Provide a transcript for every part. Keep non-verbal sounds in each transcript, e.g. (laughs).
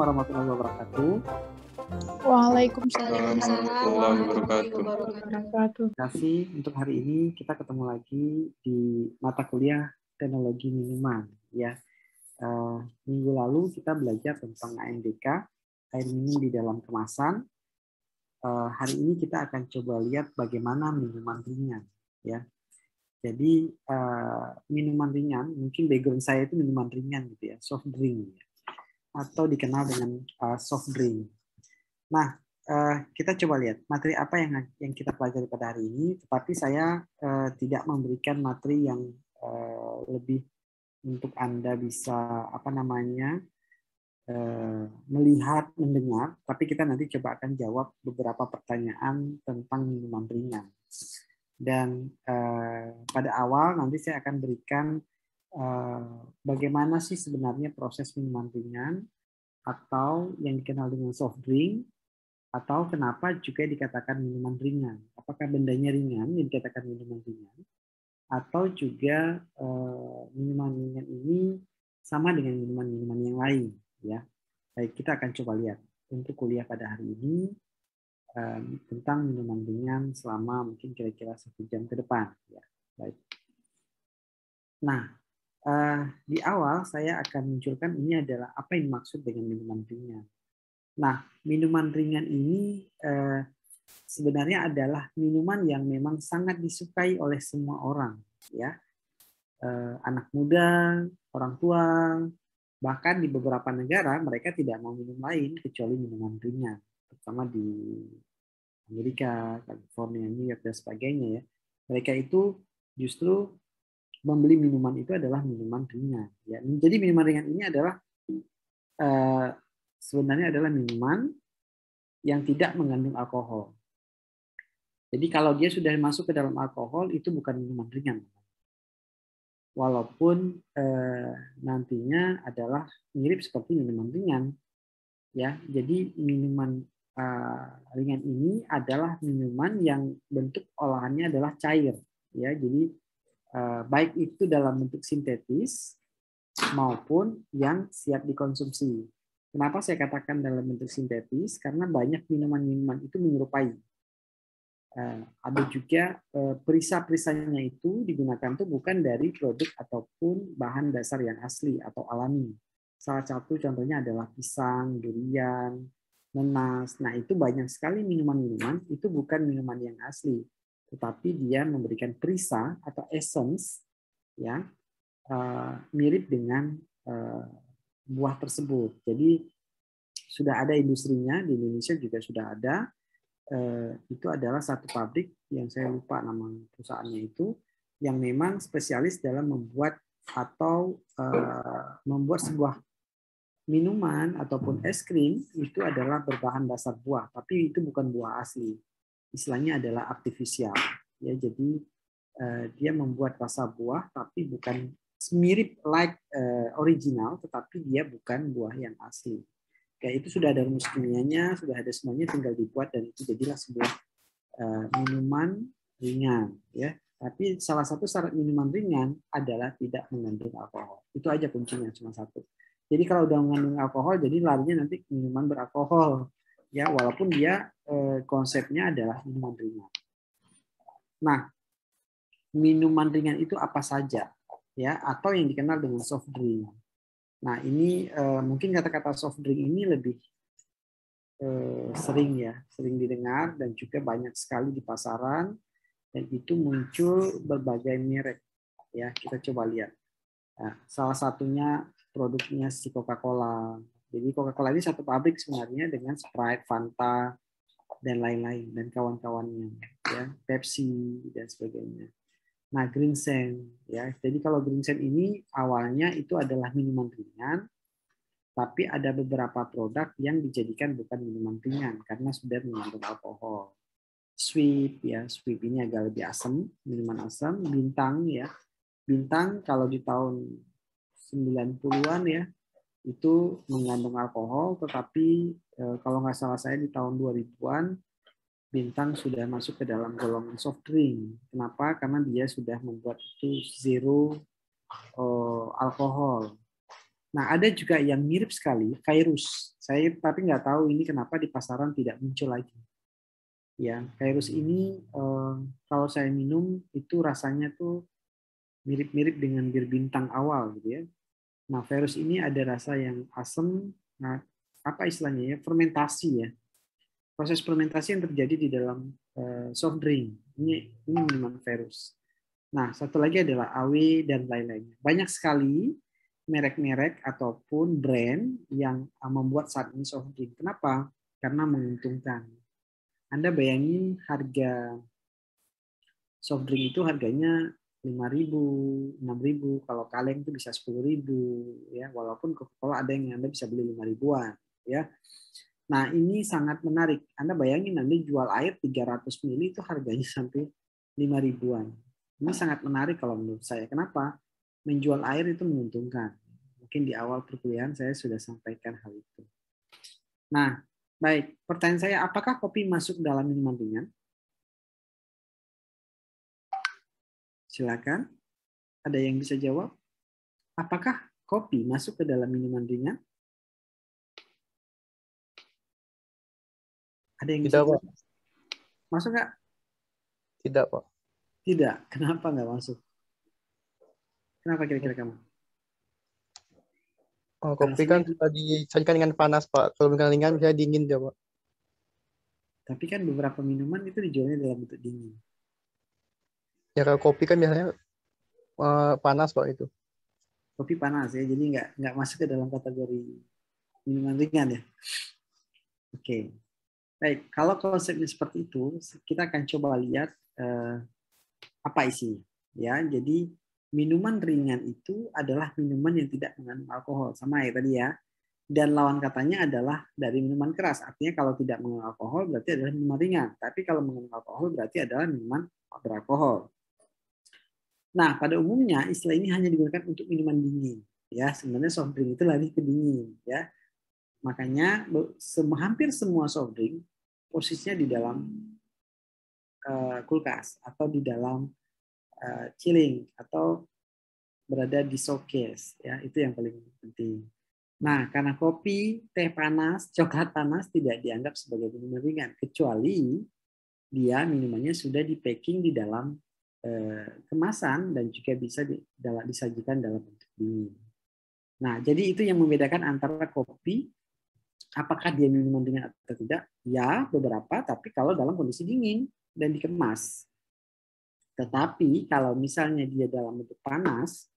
warahmatullahi wabarakatuh. Waalaikumsalam warahmatullahi wabarakatuh. Terima kasih untuk hari ini kita ketemu lagi di mata kuliah teknologi minuman ya. Uh, minggu lalu kita belajar tentang AMDK air minum di dalam kemasan. Uh, hari ini kita akan coba lihat bagaimana minuman ringan ya. Jadi uh, minuman ringan, mungkin background saya itu minuman ringan gitu ya, soft drink ya. Atau dikenal dengan uh, soft drink. Nah, uh, kita coba lihat materi apa yang yang kita pelajari pada hari ini. Tetapi saya uh, tidak memberikan materi yang uh, lebih untuk anda bisa apa namanya uh, melihat, mendengar. Tapi kita nanti coba akan jawab beberapa pertanyaan tentang minuman ringan. Dan uh, pada awal nanti saya akan berikan bagaimana sih sebenarnya proses minuman ringan atau yang dikenal dengan soft drink atau kenapa juga dikatakan minuman ringan. Apakah bendanya ringan yang dikatakan minuman ringan atau juga uh, minuman ringan ini sama dengan minuman-minuman yang lain ya. Baik, kita akan coba lihat untuk kuliah pada hari ini tentang minuman ringan selama mungkin kira-kira satu jam ke depan. Ya, baik. Nah, uh, di awal saya akan munculkan ini adalah apa yang dimaksud dengan minuman ringan. Nah, minuman ringan ini uh, sebenarnya adalah minuman yang memang sangat disukai oleh semua orang, ya, uh, anak muda, orang tua, bahkan di beberapa negara mereka tidak mau minum lain kecuali minuman ringan terutama di Amerika, California, New York dan sebagainya ya. Mereka itu justru membeli minuman itu adalah minuman ringan. Ya, jadi minuman ringan ini adalah uh, sebenarnya adalah minuman yang tidak mengandung alkohol. Jadi kalau dia sudah masuk ke dalam alkohol itu bukan minuman ringan. Walaupun eh, nantinya adalah mirip seperti minuman ringan, ya. Jadi minuman uh, ringan ini adalah minuman yang bentuk olahannya adalah cair ya jadi baik itu dalam bentuk sintetis maupun yang siap dikonsumsi. Kenapa saya katakan dalam bentuk sintetis? Karena banyak minuman-minuman itu menyerupai. Uh, ada juga uh, perisa-perisanya itu digunakan tuh bukan dari produk ataupun bahan dasar yang asli atau alami. Salah satu contohnya adalah pisang durian nenas. Nah, itu banyak sekali minuman-minuman itu bukan minuman yang asli, tetapi dia memberikan perisa atau essence ya uh, mirip dengan uh, buah tersebut. Jadi sudah ada industrinya di Indonesia juga sudah ada. Uh, itu adalah satu pabrik yang saya lupa nama perusahaannya itu yang memang spesialis dalam membuat atau membuat sebuah minuman ataupun es krim itu adalah berbahan dasar buah, tapi itu bukan buah asli. Istilahnya adalah artifisial. Ya, jadi uh, dia membuat rasa buah tapi bukan mirip like uh, original, tetapi dia bukan buah yang asli. Kayak itu sudah ada rumus kimianya, sudah ada semuanya, tinggal dibuat dan itu jadilah sebuah uh, minuman ringan. Ya, tapi salah satu syarat minuman ringan adalah tidak mengandung alkohol. Itu aja kuncinya cuma satu. Jadi kalau udah mengandung alkohol, jadi larinya nanti minuman beralkohol, ya walaupun dia eh, konsepnya adalah minuman ringan. Nah, minuman ringan itu apa saja, ya atau yang dikenal dengan soft drink. Nah ini eh, mungkin kata-kata soft drink ini lebih eh, sering ya, sering didengar dan juga banyak sekali di pasaran dan itu muncul berbagai merek. Ya kita coba lihat. Nah, salah satunya produknya si Coca-Cola. Jadi Coca-Cola ini satu pabrik sebenarnya dengan Sprite, Fanta, dan lain-lain dan kawan-kawannya, ya Pepsi dan sebagainya. Nah, Green Sen, ya. Jadi kalau Green Sen ini awalnya itu adalah minuman ringan, tapi ada beberapa produk yang dijadikan bukan minuman ringan karena sudah mengandung alkohol. Sweet, ya, sweet ini agak lebih asam, minuman asam. Bintang, ya, bintang kalau di tahun 90-an ya itu mengandung alkohol tetapi eh, kalau nggak salah saya di tahun 2000-an bintang sudah masuk ke dalam golongan soft drink. Kenapa? Karena dia sudah membuat itu zero uh, alkohol. Nah, ada juga yang mirip sekali, virus. Saya tapi nggak tahu ini kenapa di pasaran tidak muncul lagi. Ya, virus ini eh, kalau saya minum itu rasanya tuh mirip-mirip dengan bir bintang awal gitu ya. Nah, virus ini ada rasa yang asam, nah, apa istilahnya ya, fermentasi ya. Proses fermentasi yang terjadi di dalam eh, soft drink. Ini ini minuman virus. Nah, satu lagi adalah AW dan lain-lainnya. Banyak sekali merek-merek ataupun brand yang uh, membuat saat ini soft drink. Kenapa? Karena menguntungkan. Anda bayangin harga soft drink itu harganya 5.000, 6.000, kalau kaleng itu bisa 10.000 ya, walaupun Coca-Cola ada yang Anda bisa beli 5 ribuan ya. Nah, ini sangat menarik. Anda bayangin Anda jual air 300 ml itu harganya (laughs) sampai 5 ribuan. Ini sangat menarik kalau menurut saya. Kenapa? Menjual air itu menguntungkan mungkin di awal perkuliahan saya sudah sampaikan hal itu. Nah, baik. Pertanyaan saya, apakah kopi masuk dalam minuman ringan? Silakan. Ada yang bisa jawab? Apakah kopi masuk ke dalam minuman ringan? Ada yang bisa Tidak, Pak. Masuk nggak? Tidak, Pak. Tidak. (laughs) Kenapa nggak masuk? Kenapa kira-kira kamu? Oh, kopi kan bisa disajikan dengan panas, Pak. Kalau dengan ringan bisa dingin dia, Pak. Tapi kan beberapa minuman itu dijualnya dalam bentuk dingin. Ya kalau kopi kan biasanya eh, panas, Pak itu. Kopi panas ya, jadi nggak nggak masuk ke dalam kategori minuman ringan ya. Oke, baik. Kalau konsepnya seperti itu, kita akan coba lihat eh, apa isinya. Ya, jadi minuman ringan itu adalah minuman yang tidak mengandung alkohol sama ya tadi ya dan lawan katanya adalah dari minuman keras artinya kalau tidak mengandung alkohol berarti adalah minuman ringan tapi kalau mengandung alkohol berarti adalah minuman beralkohol nah pada umumnya istilah ini hanya digunakan untuk minuman dingin ya. Sebenarnya soft drink itu lari ke dingin ya. Makanya hampir semua soft drink posisinya di dalam uh, kulkas atau di dalam uh, chilling atau berada di showcase ya. Itu yang paling penting. Nah karena kopi, teh panas, coklat panas tidak dianggap sebagai minuman ringan kecuali dia minumannya sudah di packing di dalam kemasan dan juga bisa dalam, disajikan dalam bentuk dingin. Nah jadi itu yang membedakan antara kopi apakah dia minuman ringan atau tidak? Ya beberapa, tapi kalau dalam kondisi dingin dan dikemas. Tetapi kalau misalnya dia dalam bentuk panas,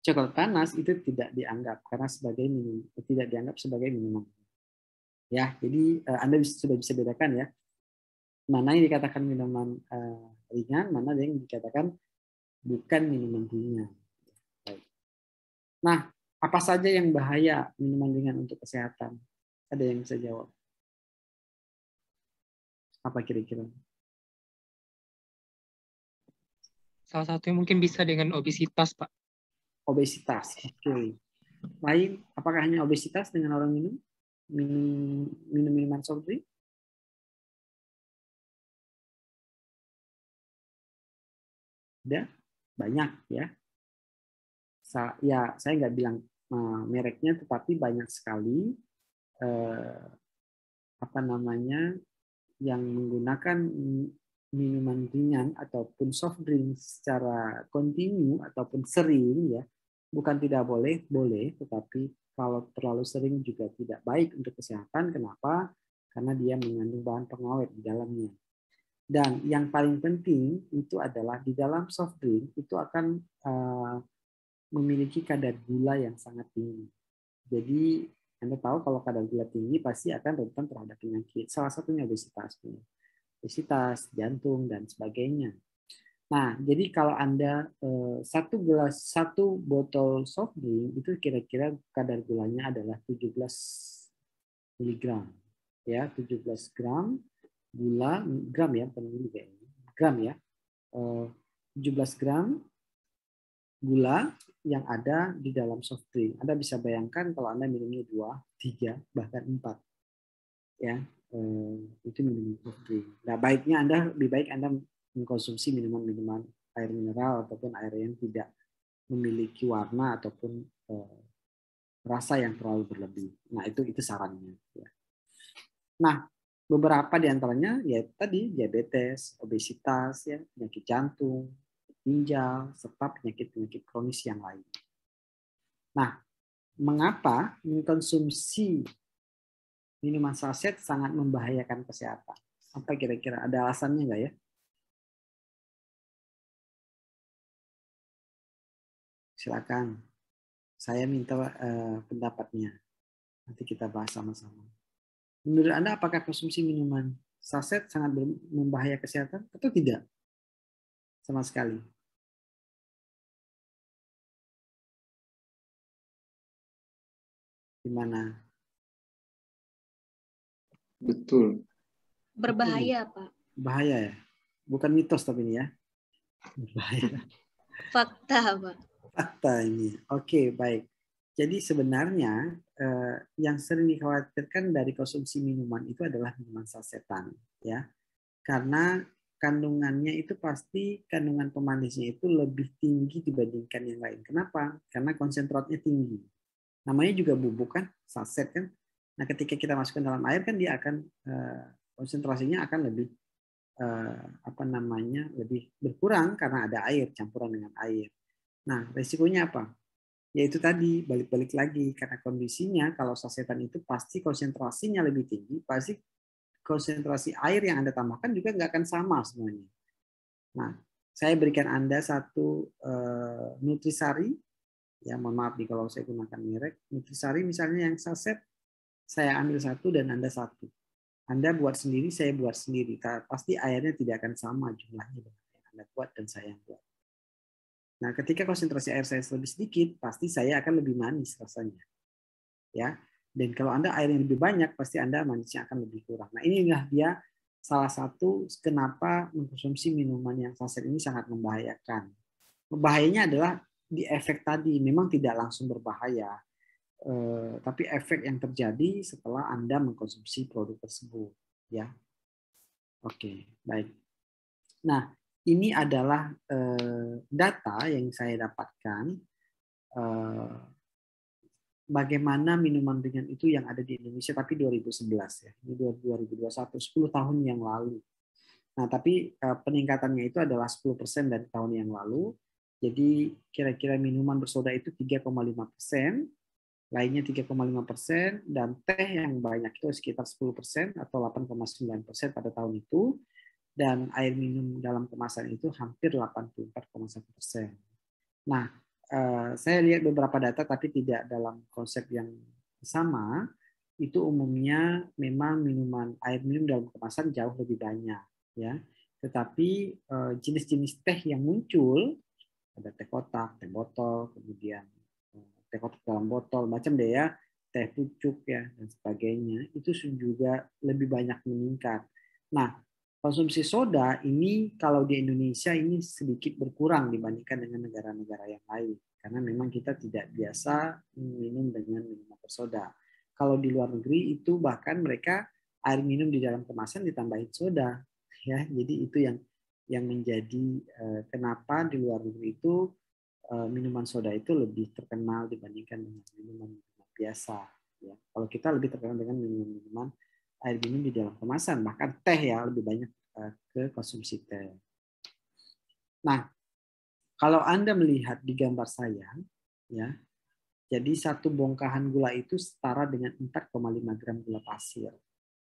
coklat panas itu tidak dianggap karena sebagai minum tidak dianggap sebagai minuman. Ya, jadi uh, Anda sudah bisa bedakan ya mana yang dikatakan minuman uh, ringan, mana yang dikatakan bukan minuman ringan. Nah, apa saja yang bahaya minuman ringan untuk kesehatan? Ada yang bisa jawab? Apa kira-kira? Salah satunya mungkin bisa dengan obesitas, Pak. Obesitas, oke. Okay. Lain, apakah hanya obesitas dengan orang minum? Minum, minum minuman soft drink? Ada? Banyak ya. Sa ya, saya nggak bilang uh, mereknya, tetapi banyak sekali uh, apa namanya yang menggunakan minuman ringan ataupun soft drink secara kontinu ataupun sering ya bukan tidak boleh boleh tetapi kalau terlalu sering juga tidak baik untuk kesehatan kenapa karena dia mengandung bahan pengawet di dalamnya dan yang paling penting itu adalah di dalam soft drink itu akan uh, memiliki kadar gula yang sangat tinggi. Jadi anda tahu kalau kadar gula tinggi pasti akan rentan terhadap penyakit salah satunya obesitas. Obesitas, jantung dan sebagainya. Nah, jadi kalau anda eh, satu gelas satu botol soft drink itu kira-kira kadar gulanya adalah 17 mg, ya. 17 gram gula gram ya bukan mili gram ya, eh, 17 gram gula yang ada di dalam soft drink. Anda bisa bayangkan kalau Anda minumnya dua, tiga, bahkan empat, ya eh, itu minum soft drink. Nah, baiknya Anda lebih baik Anda mengkonsumsi minuman-minuman air mineral ataupun air yang tidak memiliki warna ataupun eh, rasa yang terlalu berlebih. Nah, itu itu sarannya. Ya. Nah, beberapa di antaranya ya tadi diabetes, obesitas, ya, penyakit jantung, ginjal, serta penyakit-penyakit kronis yang lain. Nah, mengapa mengkonsumsi minuman saset sangat membahayakan kesehatan? Apa kira-kira ada alasannya nggak ya? Silakan. Saya minta uh, pendapatnya. Nanti kita bahas sama-sama. Menurut Anda apakah konsumsi minuman saset sangat membahayakan kesehatan atau tidak? Sama sekali. Gimana? Betul. Berbahaya, Betul. Pak. Bahaya ya? Bukan mitos tapi ini ya. (laughs) Berbahaya. Fakta, Pak fakta ini. Oke, baik. Jadi sebenarnya eh, yang sering dikhawatirkan dari konsumsi minuman itu adalah minuman sasetan, ya. Karena kandungannya itu pasti kandungan pemanisnya itu lebih tinggi dibandingkan yang lain. Kenapa? Karena konsentratnya tinggi. Namanya juga bubuk kan, saset kan. Nah, ketika kita masukkan dalam air kan dia akan eh, konsentrasinya akan lebih eh, apa namanya? lebih berkurang karena ada air campuran dengan air. Nah, resikonya apa? Yaitu tadi balik-balik lagi karena kondisinya kalau sasetan itu pasti konsentrasinya lebih tinggi, pasti konsentrasi air yang Anda tambahkan juga nggak akan sama semuanya. Nah, saya berikan Anda satu uh, nutrisari, ya mohon maaf nih kalau saya gunakan merek, nutrisari misalnya yang saset, saya ambil satu dan Anda satu. Anda buat sendiri, saya buat sendiri. Pasti airnya tidak akan sama jumlahnya dengan yang Anda buat dan saya yang buat. Nah, ketika konsentrasi air saya lebih sedikit, pasti saya akan lebih manis rasanya. Ya. Dan kalau Anda air yang lebih banyak, pasti Anda manisnya akan lebih kurang. Nah, inilah dia salah satu kenapa mengkonsumsi minuman yang saset ini sangat membahayakan. Bahayanya adalah di efek tadi memang tidak langsung berbahaya, eh, tapi efek yang terjadi setelah Anda mengkonsumsi produk tersebut, ya. Oke, baik. Nah, ini adalah uh, data yang saya dapatkan uh, bagaimana minuman ringan itu yang ada di Indonesia tapi 2011 ya. Ini 2021 10 tahun yang lalu. Nah tapi uh, peningkatannya itu adalah 10% dari tahun yang lalu. Jadi kira-kira minuman bersoda itu 3,5 persen lainnya 3,5 persen dan teh yang banyak itu sekitar 10 persen atau 8,9 persen pada tahun itu dan air minum dalam kemasan itu hampir 84,1 persen. Nah, eh, saya lihat beberapa data tapi tidak dalam konsep yang sama. Itu umumnya memang minuman air minum dalam kemasan jauh lebih banyak, ya. Tetapi eh, jenis-jenis teh yang muncul ada teh kotak, teh botol, kemudian eh, teh kotak dalam botol, macam deh ya, teh pucuk ya dan sebagainya itu juga lebih banyak meningkat. Nah, konsumsi soda ini kalau di Indonesia ini sedikit berkurang dibandingkan dengan negara-negara yang lain karena memang kita tidak biasa minum dengan minuman bersoda. Kalau di luar negeri itu bahkan mereka air minum di dalam kemasan ditambahin soda (laughs) ya. Jadi itu yang yang menjadi uh, kenapa di luar negeri itu uh, minuman soda itu lebih terkenal dibandingkan dengan minuman-minuman biasa ya. Kalau kita lebih terkenal dengan minuman-minuman air minum di dalam kemasan, bahkan teh ya lebih banyak eh, ke konsumsi teh. Nah, kalau Anda melihat di gambar saya, ya, jadi satu bongkahan gula itu setara dengan 4,5 gram gula pasir.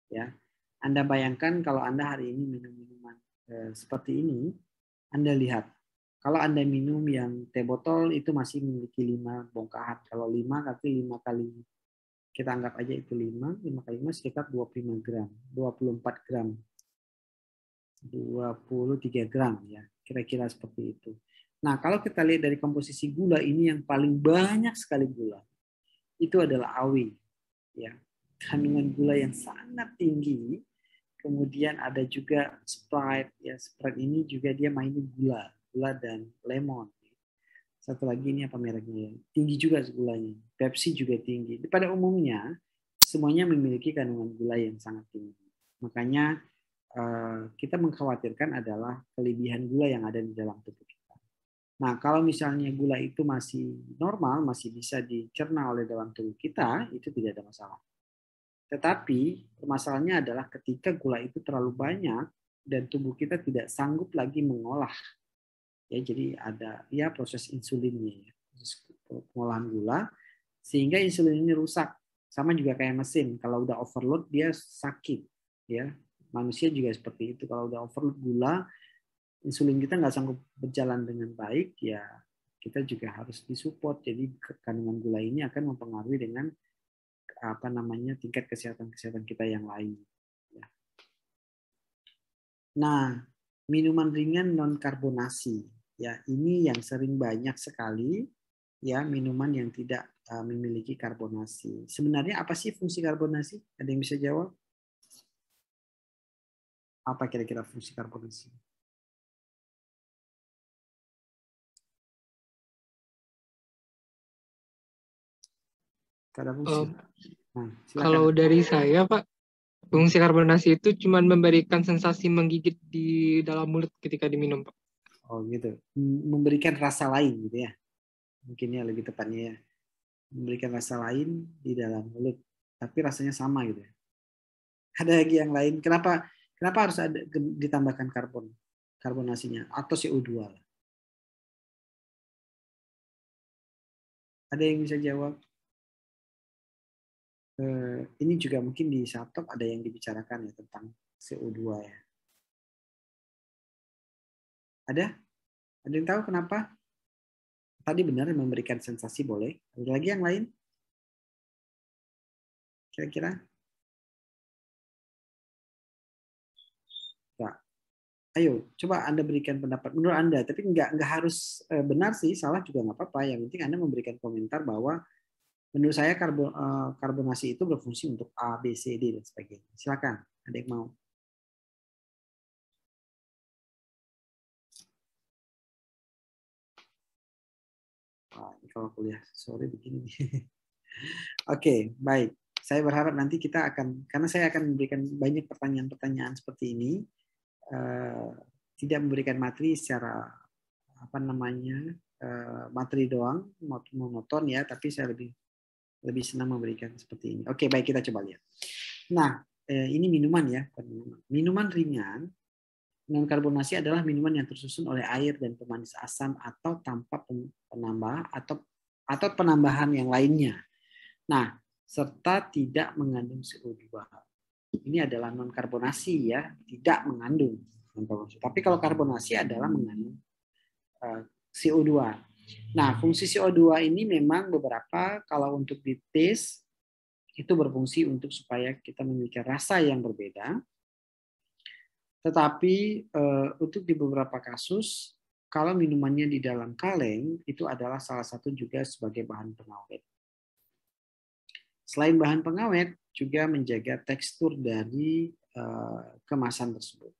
Ya, Anda bayangkan kalau Anda hari ini minum minuman eh, seperti ini, Anda lihat kalau Anda minum yang teh botol itu masih memiliki 5 bongkahan. Kalau 5 berarti 5 kali kita anggap aja itu 5, 5 kali 5 sekitar 25 gram, 24 gram. 23 gram ya, kira-kira seperti itu. Nah, kalau kita lihat dari komposisi gula ini yang paling banyak sekali gula, itu adalah awi. Ya, kandungan gula yang sangat tinggi. Kemudian ada juga Sprite, ya Sprite ini juga dia mainnya gula, gula dan lemon. Satu lagi ini apa mereknya ya? Tinggi juga gulanya. Pepsi juga tinggi. Pada umumnya semuanya memiliki kandungan gula yang sangat tinggi. Makanya eh, kita mengkhawatirkan adalah kelebihan gula yang ada di dalam tubuh kita. Nah, kalau misalnya gula itu masih normal, masih bisa dicerna oleh dalam tubuh kita, itu tidak ada masalah. Tetapi permasalahannya adalah ketika gula itu terlalu banyak dan tubuh kita tidak sanggup lagi mengolah. Ya, jadi ada ya proses insulinnya, ya, proses pengolahan gula, sehingga insulin ini rusak. Sama juga kayak mesin, kalau udah overload dia sakit. Ya, manusia juga seperti itu. Kalau udah overload gula, insulin kita nggak sanggup berjalan dengan baik, ya kita juga harus disupport. Jadi kandungan gula ini akan mempengaruhi dengan apa namanya tingkat kesehatan kesehatan kita yang lain. Ya. Nah, minuman ringan non karbonasi, ya ini yang sering banyak sekali ya minuman yang tidak uh, memiliki karbonasi. Sebenarnya apa sih fungsi karbonasi? Ada yang bisa jawab? Apa kira-kira fungsi karbonasi? Kada fungsi. Oh, Nah, Kalau dari saya, Pak, fungsi karbonasi itu cuma memberikan sensasi menggigit di dalam mulut ketika diminum, Pak. Oh gitu. Memberikan rasa lain gitu ya. Mungkin ya lebih tepatnya ya. Memberikan rasa lain di dalam mulut. Tapi rasanya sama gitu ya. Ada lagi yang lain. Kenapa kenapa harus ada ditambahkan karbon? Karbonasinya atau CO2 lah. Ada yang bisa jawab? Eh, ini juga mungkin di Sabtok ada yang dibicarakan ya tentang CO2 ya. Ada? Ada yang tahu kenapa? Tadi benar memberikan sensasi boleh. Ada lagi yang lain? Kira-kira? Enggak. Ayo, coba Anda berikan pendapat menurut Anda. Tapi nggak nggak harus eh, benar sih, salah juga nggak apa-apa. Yang penting Anda memberikan komentar bahwa menurut saya eh, karbonasi itu berfungsi untuk A, B, C, D dan sebagainya. Silakan, ada yang mau? Kalau kuliah sore begini. (laughs) Oke, baik. Saya berharap nanti kita akan, karena saya akan memberikan banyak pertanyaan-pertanyaan seperti ini, eh, tidak memberikan materi secara apa namanya eh, materi doang, monoton ya, tapi saya lebih lebih senang memberikan seperti ini. Oke, baik kita coba lihat. Nah, eh, ini minuman ya. Minuman ringan non karbonasi adalah minuman yang tersusun oleh air dan pemanis asam atau tanpa pen- penambah atau atau penambahan yang lainnya. Nah, serta tidak mengandung CO2. Ini adalah non karbonasi ya, tidak mengandung karbonasi. Tapi kalau karbonasi adalah mengandung eh, CO2. Nah, fungsi CO2 ini memang beberapa kalau untuk dites itu berfungsi untuk supaya kita memiliki rasa yang berbeda. Tetapi eh, untuk di beberapa kasus kalau minumannya di dalam kaleng itu adalah salah satu juga sebagai bahan pengawet. Selain bahan pengawet juga menjaga tekstur dari eh, kemasan tersebut.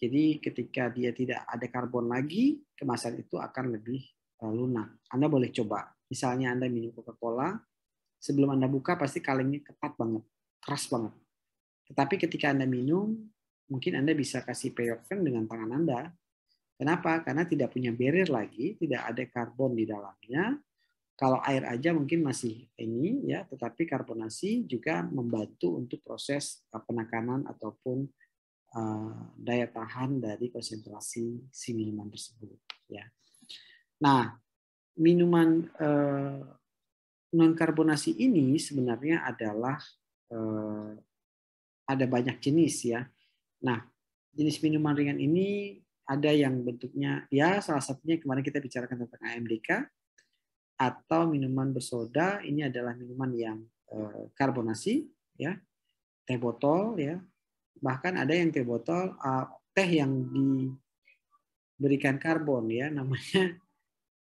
Jadi ketika dia tidak ada karbon lagi, kemasan itu akan lebih eh, lunak. Anda boleh coba. Misalnya Anda minum Coca-Cola, sebelum Anda buka pasti kalengnya ketat banget, keras banget. Tetapi ketika Anda minum, mungkin Anda bisa kasih peyokkan dengan tangan Anda. Kenapa? Karena tidak punya barrier lagi, tidak ada karbon di dalamnya. Kalau air aja mungkin masih ini ya, tetapi karbonasi juga membantu untuk proses uh, penekanan ataupun uh, daya tahan dari konsentrasi si minuman tersebut ya. Nah, minuman uh, non karbonasi ini sebenarnya adalah ada banyak jenis ya. Nah, jenis minuman ringan ini ada yang bentuknya ya salah satunya kemarin kita bicarakan tentang AMDK atau minuman bersoda. Ini adalah minuman yang eh, karbonasi ya teh botol ya. Bahkan ada yang teh botol uh, teh yang diberikan karbon ya namanya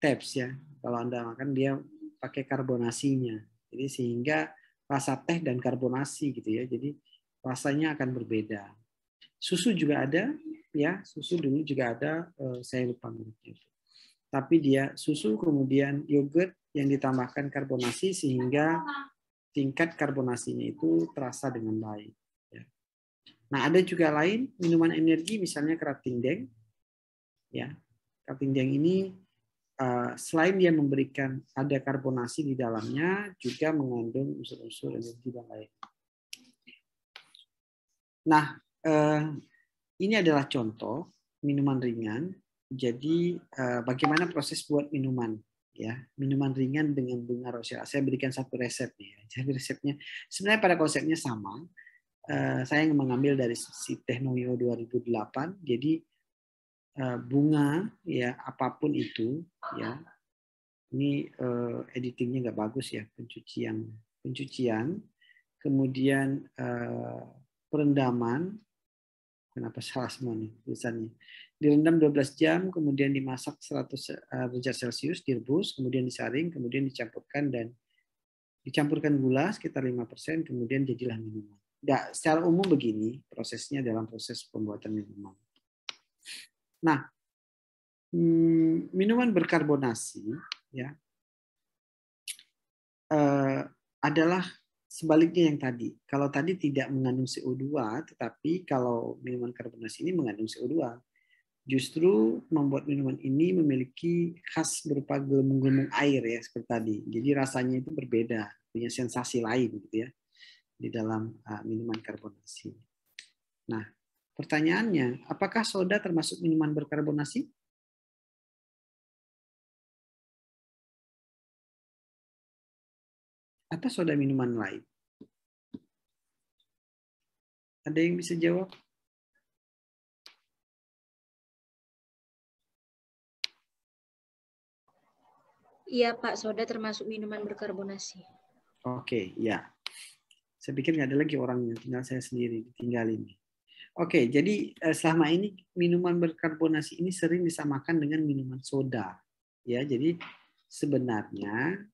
taps ya. Kalau anda makan dia pakai karbonasinya. Jadi sehingga rasa teh dan karbonasi gitu ya. Jadi rasanya akan berbeda susu juga ada ya susu dulu juga ada eh, saya lupa mereknya tapi dia susu kemudian yogurt yang ditambahkan karbonasi sehingga tingkat karbonasinya itu terasa dengan baik. Ya. Nah ada juga lain minuman energi misalnya kerating deng. Ya, kerating deng ini eh, selain dia memberikan ada karbonasi di dalamnya, juga mengandung unsur-unsur energi dan lain. Nah, ini adalah contoh minuman ringan. Jadi eh, bagaimana proses buat minuman? Ya, minuman ringan dengan bunga rosella. Saya berikan satu resep nih. ya. Jadi resepnya sebenarnya pada konsepnya sama. Eh, saya mengambil dari si Technoyo 2008. Jadi eh, bunga ya apa pun itu ya ini eh, editingnya nggak bagus ya pencucian pencucian kemudian eh, perendaman kenapa salah semua nih tulisannya? Direndam 12 jam kemudian dimasak 100 eh, derajat celcius direbus kemudian disaring kemudian dicampurkan dan dicampurkan gula sekitar 5% kemudian jadilah minuman. Nggak, secara umum begini prosesnya dalam proses pembuatan minuman. Nah hmm, minuman berkarbonasi ya eh, adalah sebaliknya yang tadi. Kalau tadi tidak mengandung CO2, tetapi kalau minuman karbonasi ini mengandung CO2, justru membuat minuman ini memiliki khas berupa gelembung-gelembung air ya seperti tadi. Jadi rasanya itu berbeda, punya sensasi lain gitu ya di dalam uh, minuman karbonasi. Nah, pertanyaannya, apakah soda termasuk minuman berkarbonasi? Atau soda minuman lain? Ada yang bisa jawab? Iya Pak, soda termasuk minuman berkarbonasi. Oke, ya. Saya pikir nggak ada lagi orangnya, tinggal saya sendiri ditinggalin. Oke, jadi eh, selama ini minuman berkarbonasi ini sering disamakan dengan minuman soda. Ya, jadi sebenarnya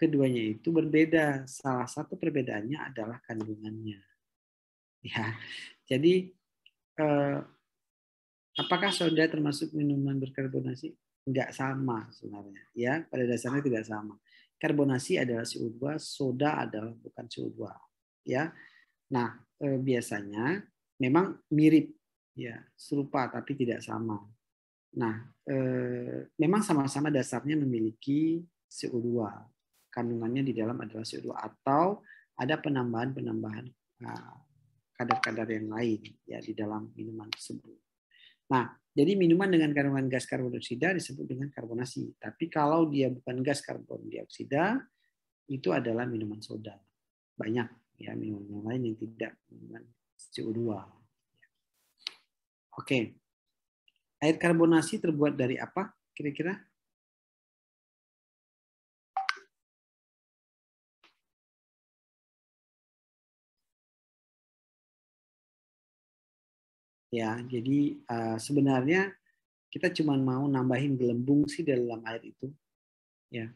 keduanya itu berbeda. Salah satu perbedaannya adalah kandungannya. Ya, jadi eh, apakah soda termasuk minuman berkarbonasi? Enggak sama sebenarnya. Ya, pada dasarnya tidak sama. Karbonasi adalah CO2, soda adalah bukan CO2. Ya, nah eh, biasanya memang mirip, ya serupa tapi tidak sama. Nah, eh, memang sama-sama dasarnya memiliki CO2 kandungannya di dalam adalah CO2 atau ada penambahan-penambahan uh, kadar-kadar yang lain ya di dalam minuman tersebut. Nah, jadi minuman dengan kandungan gas karbon dioksida disebut dengan karbonasi. Tapi kalau dia bukan gas karbon dioksida, itu adalah minuman soda. Banyak ya minuman yang lain yang tidak mengandung CO2. Oke. Air karbonasi terbuat dari apa kira-kira? Ya, jadi uh, sebenarnya kita cuma mau nambahin gelembung sih dalam air itu. Ya,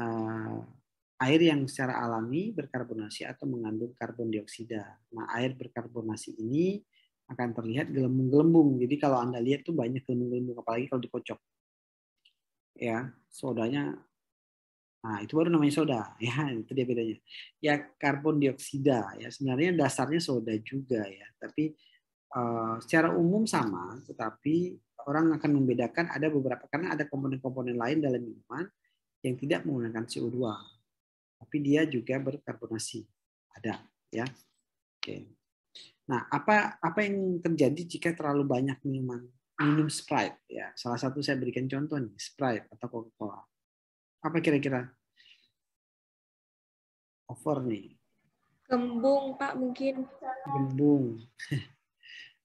uh, air yang secara alami berkarbonasi atau mengandung karbon dioksida. Nah, air berkarbonasi ini akan terlihat gelembung-gelembung. Jadi kalau anda lihat tuh banyak gelembung-gelembung, apalagi kalau dikocok. Ya, sodanya Nah, itu baru namanya soda. (laughs) Ya, itu dia bedanya. Ya, karbon dioksida ya sebenarnya dasarnya soda juga ya, tapi secara umum sama, tetapi orang akan membedakan ada beberapa karena ada komponen-komponen lain dalam minuman yang tidak menggunakan CO2. Tapi dia juga berkarbonasi. Ada, ya. Oke. Nah, apa apa yang terjadi jika terlalu banyak minuman minum Sprite ya. Salah satu saya berikan contoh nih, Sprite atau Coca-Cola. Apa kira-kira? Over nih. Gembung Pak mungkin. Gembung. (laughs)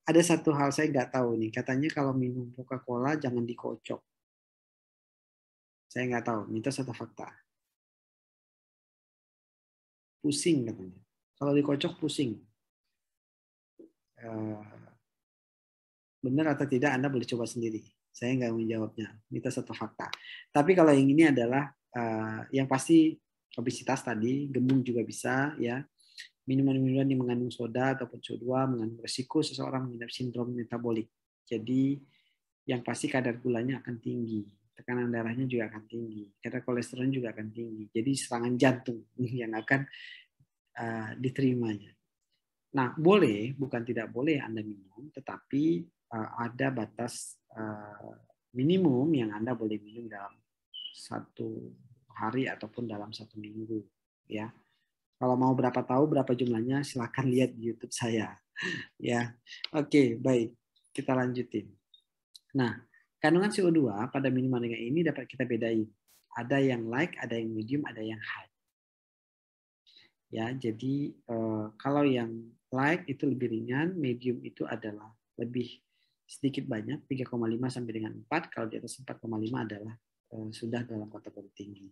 Ada satu hal saya nggak tahu nih. Katanya kalau minum Coca-Cola jangan dikocok. Saya nggak tahu, mitos atau fakta. Pusing katanya. Kalau dikocok pusing. Eh, benar atau tidak Anda boleh coba sendiri. Saya nggak menjawabnya, mitos atau fakta. Tapi kalau yang ini adalah uh, yang pasti obesitas tadi, gembung juga bisa ya. Minuman-minuman yang mengandung soda ataupun CO2 mengandung resiko seseorang mengidap sindrom metabolik. Jadi yang pasti kadar gulanya akan tinggi, tekanan darahnya juga akan tinggi, kadar kolesterol juga akan tinggi. Jadi serangan jantung (laughs) yang akan uh, diterimanya. Nah, boleh, bukan tidak boleh Anda minum, tetapi uh, ada batas uh, minimum yang Anda boleh minum dalam satu hari ataupun dalam satu minggu ya. Kalau mau berapa tahu berapa jumlahnya silahkan lihat di YouTube saya ya. Oke, baik. Kita lanjutin. Nah, kandungan CO2 pada minuman ringan ini dapat kita bedain. Ada yang light, ada yang medium, ada yang high. Ya, jadi eh, kalau yang light itu lebih ringan, medium itu adalah lebih sedikit banyak 3,5 sampai dengan 4, kalau di atas 4,5 adalah eh, sudah dalam kategori tinggi.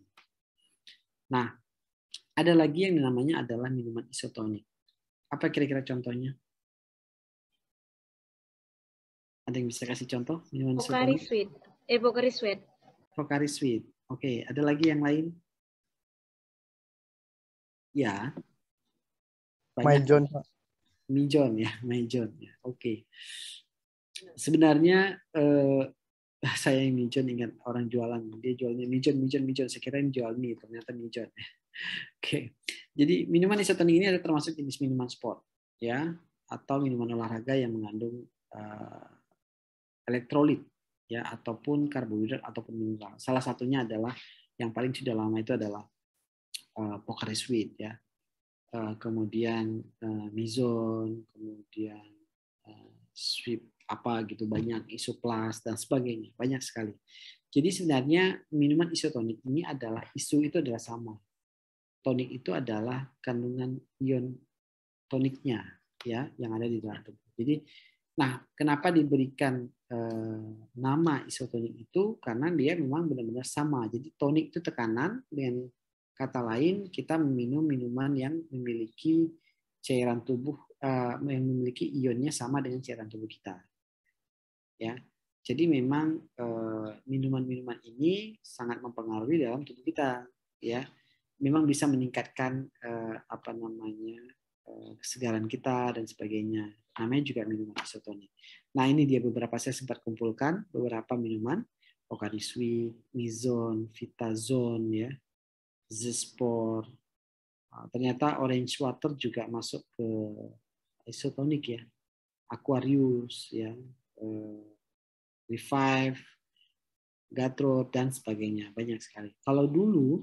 Nah, ada lagi yang namanya adalah minuman isotonik. Apa kira-kira contohnya? Ada yang bisa kasih contoh minuman Pocari isotonik? Sweet. Eh, Pocari Sweet. Pocari Sweet. Oke, ada lagi yang lain? Ya. My John. Mijon ya, Mijon ya. Oke. Sebenarnya eh, saya yang Mijon ingat orang jualan, dia jualnya Mijon, Mijon, Mijon. Saya kira jual mie, ternyata Mijon. (laughs) Oke. Jadi minuman isotonik ini ada termasuk jenis minuman sport ya atau minuman olahraga yang mengandung eh, elektrolit ya ataupun karbohidrat ataupun mineral. Salah satunya adalah yang paling sudah lama itu adalah uh, Pocari Sweet ya. Uh, kemudian uh, Mizon, kemudian uh, Sweet apa gitu banyak Isoplas dan sebagainya banyak sekali. Jadi sebenarnya minuman isotonik ini adalah isu itu adalah sama. Tonik itu adalah kandungan ion toniknya ya yang ada di dalam tubuh. Jadi Nah, kenapa diberikan eh, nama isotonik itu? Karena dia memang benar-benar sama. Jadi tonik itu tekanan, dengan kata lain kita meminum minuman yang memiliki cairan tubuh eh, yang memiliki ionnya sama dengan cairan tubuh kita. Ya, jadi memang eh, minuman-minuman ini sangat mempengaruhi dalam tubuh kita. Ya, memang bisa meningkatkan eh, apa namanya eh, kesegaran kita dan sebagainya namanya juga minuman isotonik. Nah ini dia beberapa saya sempat kumpulkan beberapa minuman Sweet, Mizon, Vitazone, ya, Zespor. Ah, ternyata Orange Water juga masuk ke isotonik ya, Aquarius, ya, eh, Revive, Gatro dan sebagainya banyak sekali. Kalau dulu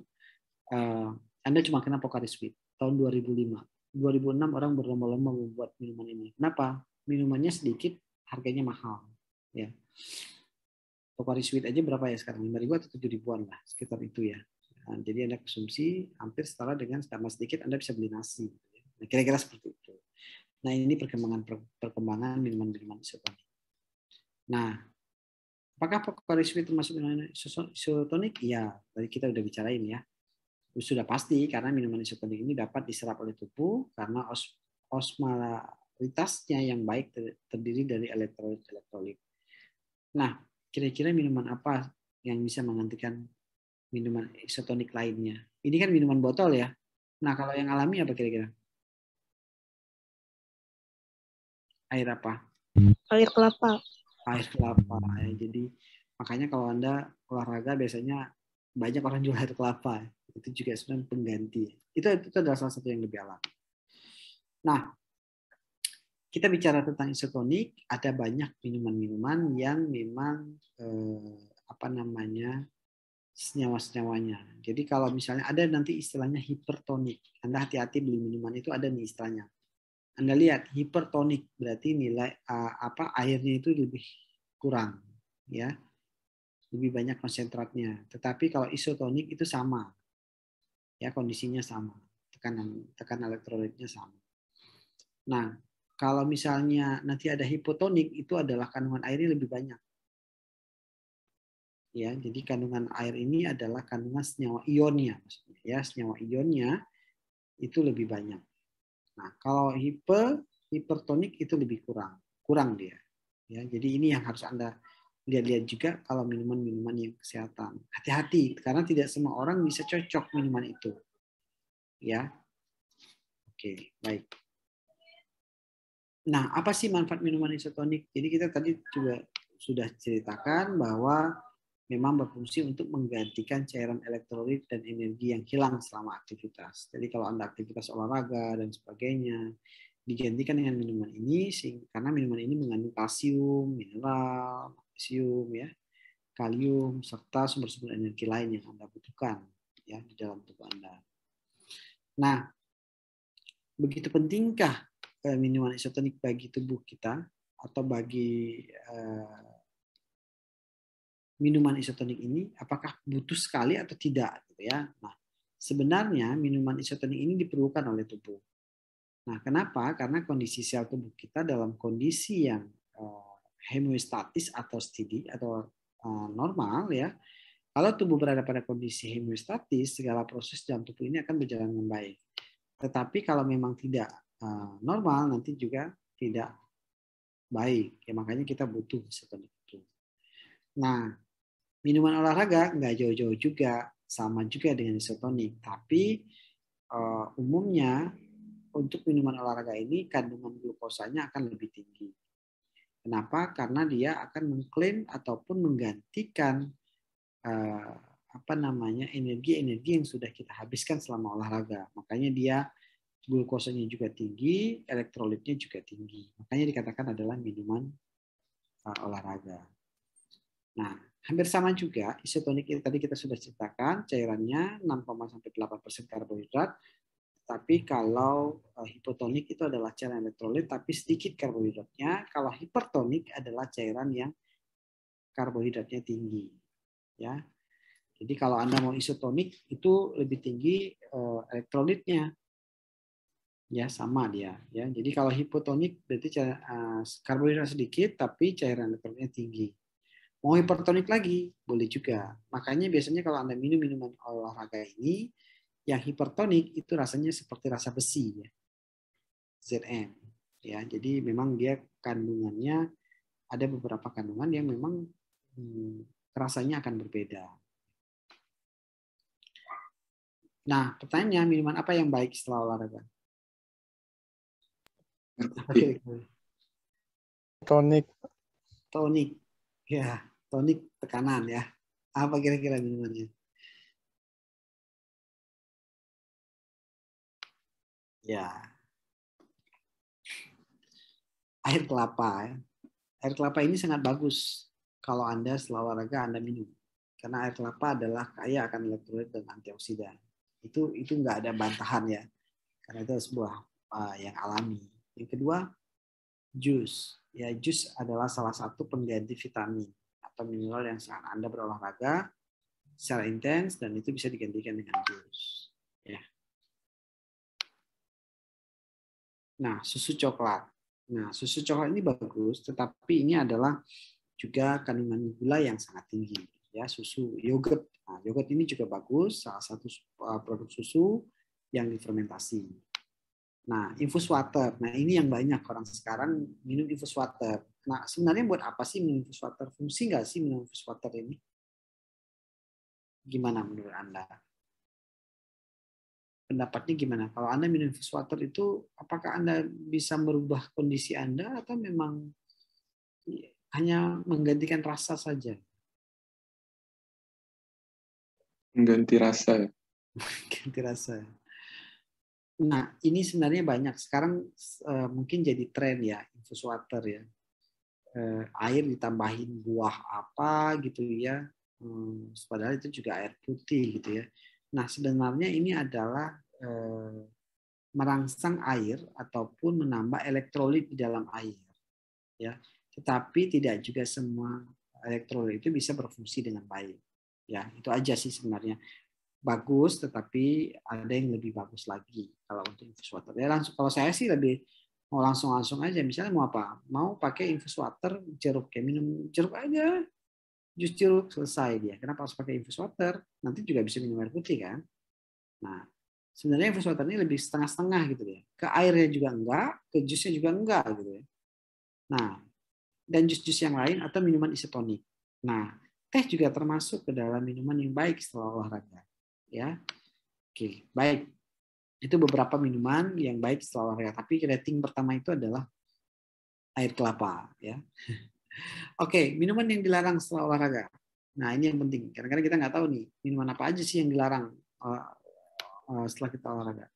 eh, Anda cuma kenal Pocari Sweet tahun 2005 2006 orang berlomba-lomba membuat minuman ini. Kenapa? Minumannya sedikit, harganya mahal. Ya. Pocari Sweet aja berapa ya sekarang? 5 ribu atau 7 ribuan lah, sekitar itu ya. Nah, jadi Anda konsumsi hampir setara dengan tambah sedikit Anda bisa beli nasi. Nah, kira-kira seperti itu. Nah, ini perkembangan perkembangan minuman-minuman isotonik. Nah, apakah Sweet termasuk minuman isotonik? Iya, tadi kita udah bicarain ya sudah pasti karena minuman isotonik ini dapat diserap oleh tubuh karena os osmolaritasnya yang baik terdiri dari elektrolit-elektrolit. Nah, kira-kira minuman apa yang bisa menggantikan minuman isotonik lainnya? Ini kan minuman botol ya. Nah, kalau yang alami apa kira-kira? Air apa? Air kelapa. Air kelapa. Ya. Jadi makanya kalau Anda olahraga biasanya banyak orang jual air kelapa itu juga sebenarnya pengganti. Itu itu adalah salah satu yang lebih alami. Nah, kita bicara tentang isotonik, ada banyak minuman-minuman yang memang eh, apa namanya senyawa-senyawanya. Jadi kalau misalnya ada nanti istilahnya hipertonik, Anda hati-hati beli minuman itu ada nih istilahnya. Anda lihat hipertonik berarti nilai uh, apa airnya itu lebih kurang, ya, lebih banyak konsentratnya. Tetapi kalau isotonik itu sama, ya kondisinya sama tekanan tekanan elektrolitnya sama. Nah kalau misalnya nanti ada hipotonik itu adalah kandungan airnya lebih banyak. Ya jadi kandungan air ini adalah kandungan senyawa ionnya maksudnya ya. Senyawa ionnya itu lebih banyak nah kalau hiper hipertonik itu lebih kurang kurang dia ya jadi ini yang harus anda lihat-lihat juga kalau minuman-minuman yang kesehatan. Hati-hati karena tidak semua orang bisa cocok minuman itu. Ya. Oke, baik. Nah, apa sih manfaat minuman isotonik? Jadi kita tadi juga sudah ceritakan bahwa memang berfungsi untuk menggantikan cairan elektrolit dan energi yang hilang selama aktivitas. Jadi kalau Anda aktivitas olahraga dan sebagainya, digantikan dengan minuman ini karena minuman ini mengandung kalsium, mineral, magnesium ya kalium, serta sumber-sumber energi lain yang Anda butuhkan ya di dalam tubuh Anda. Nah, begitu pentingkah eh, minuman isotonik bagi tubuh kita atau bagi eh, minuman isotonik ini apakah butuh sekali atau tidak gitu ya. Nah, sebenarnya minuman isotonik ini diperlukan oleh tubuh. Nah, kenapa? Karena kondisi sel tubuh kita dalam kondisi yang uh, homeostatis atau steady atau uh, normal ya. Kalau tubuh berada pada kondisi homeostatis, segala proses dalam tubuh ini akan berjalan dengan baik. Tetapi kalau memang tidak uh, normal, nanti juga tidak baik. Ya makanya kita butuh itu. Nah, minuman olahraga nggak jauh-jauh juga, sama juga dengan isotonik. Tapi uh, umumnya untuk minuman olahraga ini kandungan glukosanya akan lebih tinggi. Kenapa? Karena dia akan mengklaim ataupun menggantikan uh, apa namanya energi-energi yang sudah kita habiskan selama olahraga. Makanya dia glukosanya juga tinggi, elektrolitnya juga tinggi. Makanya dikatakan adalah minuman uh, olahraga. Nah, hampir sama juga isotonik tadi kita sudah ceritakan cairannya 6, sampai 8 persen karbohidrat, tapi kalau uh, hipotonik itu adalah cairan elektrolit tapi sedikit karbohidratnya. Kalau hipertonik adalah cairan yang karbohidratnya tinggi. Ya. Jadi kalau Anda mau isotonik itu lebih tinggi uh, elektrolitnya. Ya, sama dia, ya. Jadi kalau hipotonik berarti uh, karbohidrat sedikit tapi cairan elektrolitnya tinggi. Mau hipertonik lagi, boleh juga. Makanya biasanya kalau Anda minum minuman olahraga ini, yang hipertonik itu rasanya seperti rasa besi ya. ZM ya. Jadi memang dia kandungannya ada beberapa kandungan yang memang hmm, rasanya akan berbeda. Nah, pertanyaannya minuman apa yang baik setelah olahraga? Tonik. Tonik. Ya, tonik tekanan ya. Apa kira-kira minumannya? Ya. Air kelapa ya. Air kelapa ini sangat bagus kalau Anda setelah olahraga Anda minum. Karena air kelapa adalah kaya akan elektrolit dan antioksidan. Itu itu nggak ada bantahan ya. Karena itu sebuah uh, yang alami. Yang kedua, jus. Ya, jus adalah salah satu pengganti vitamin atau mineral yang saat Anda berolahraga secara intens dan itu bisa digantikan dengan jus. Ya. Nah, susu coklat. Nah, susu coklat ini bagus, tetapi ini adalah juga kandungan gula yang sangat tinggi. Ya, susu yogurt. Nah, yogurt ini juga bagus, salah satu uh, produk susu yang difermentasi. Nah, infus water. Nah, ini yang banyak orang sekarang minum infus water. Nah, sebenarnya buat apa sih minum infus water? Fungsi nggak sih minum infus water ini? Gimana menurut Anda? pendapatnya gimana? Kalau Anda minum infus water itu, apakah Anda bisa merubah kondisi Anda atau memang hanya menggantikan rasa saja? Mengganti rasa. (laughs) Ganti rasa. Nah, ini sebenarnya banyak. Sekarang uh, mungkin jadi tren ya, infus water ya. Uh, air ditambahin buah apa gitu ya. Hmm, padahal itu juga air putih gitu ya Nah, sebenarnya ini adalah eh, merangsang air ataupun menambah elektrolit di dalam air. Ya, tetapi tidak juga semua elektrolit itu bisa berfungsi dengan baik. Ya, itu aja sih sebenarnya. Bagus, tetapi ada yang lebih bagus lagi kalau untuk infus water. Ya langsung kalau saya sih lebih mau langsung-langsung aja. Misalnya mau apa? Mau pakai infus water jeruk kayak minum jeruk aja jus jeruk selesai dia. Kenapa harus pakai infus water? Nanti juga bisa minum air putih kan? Nah, sebenarnya infus water ini lebih setengah-setengah gitu ya. Ke airnya juga enggak, ke jusnya juga enggak gitu ya. Nah, dan jus-jus yang lain atau minuman isotonik. Nah, teh juga termasuk ke dalam minuman yang baik setelah olahraga. Ya, oke, baik. Itu beberapa minuman yang baik setelah olahraga. Tapi rating pertama itu adalah air kelapa, ya. (laughs) Oke, minuman yang dilarang setelah olahraga. Nah, ini yang penting. Kadang-kadang kita nggak tahu nih, minuman apa aja sih yang dilarang uh, uh, setelah kita olahraga.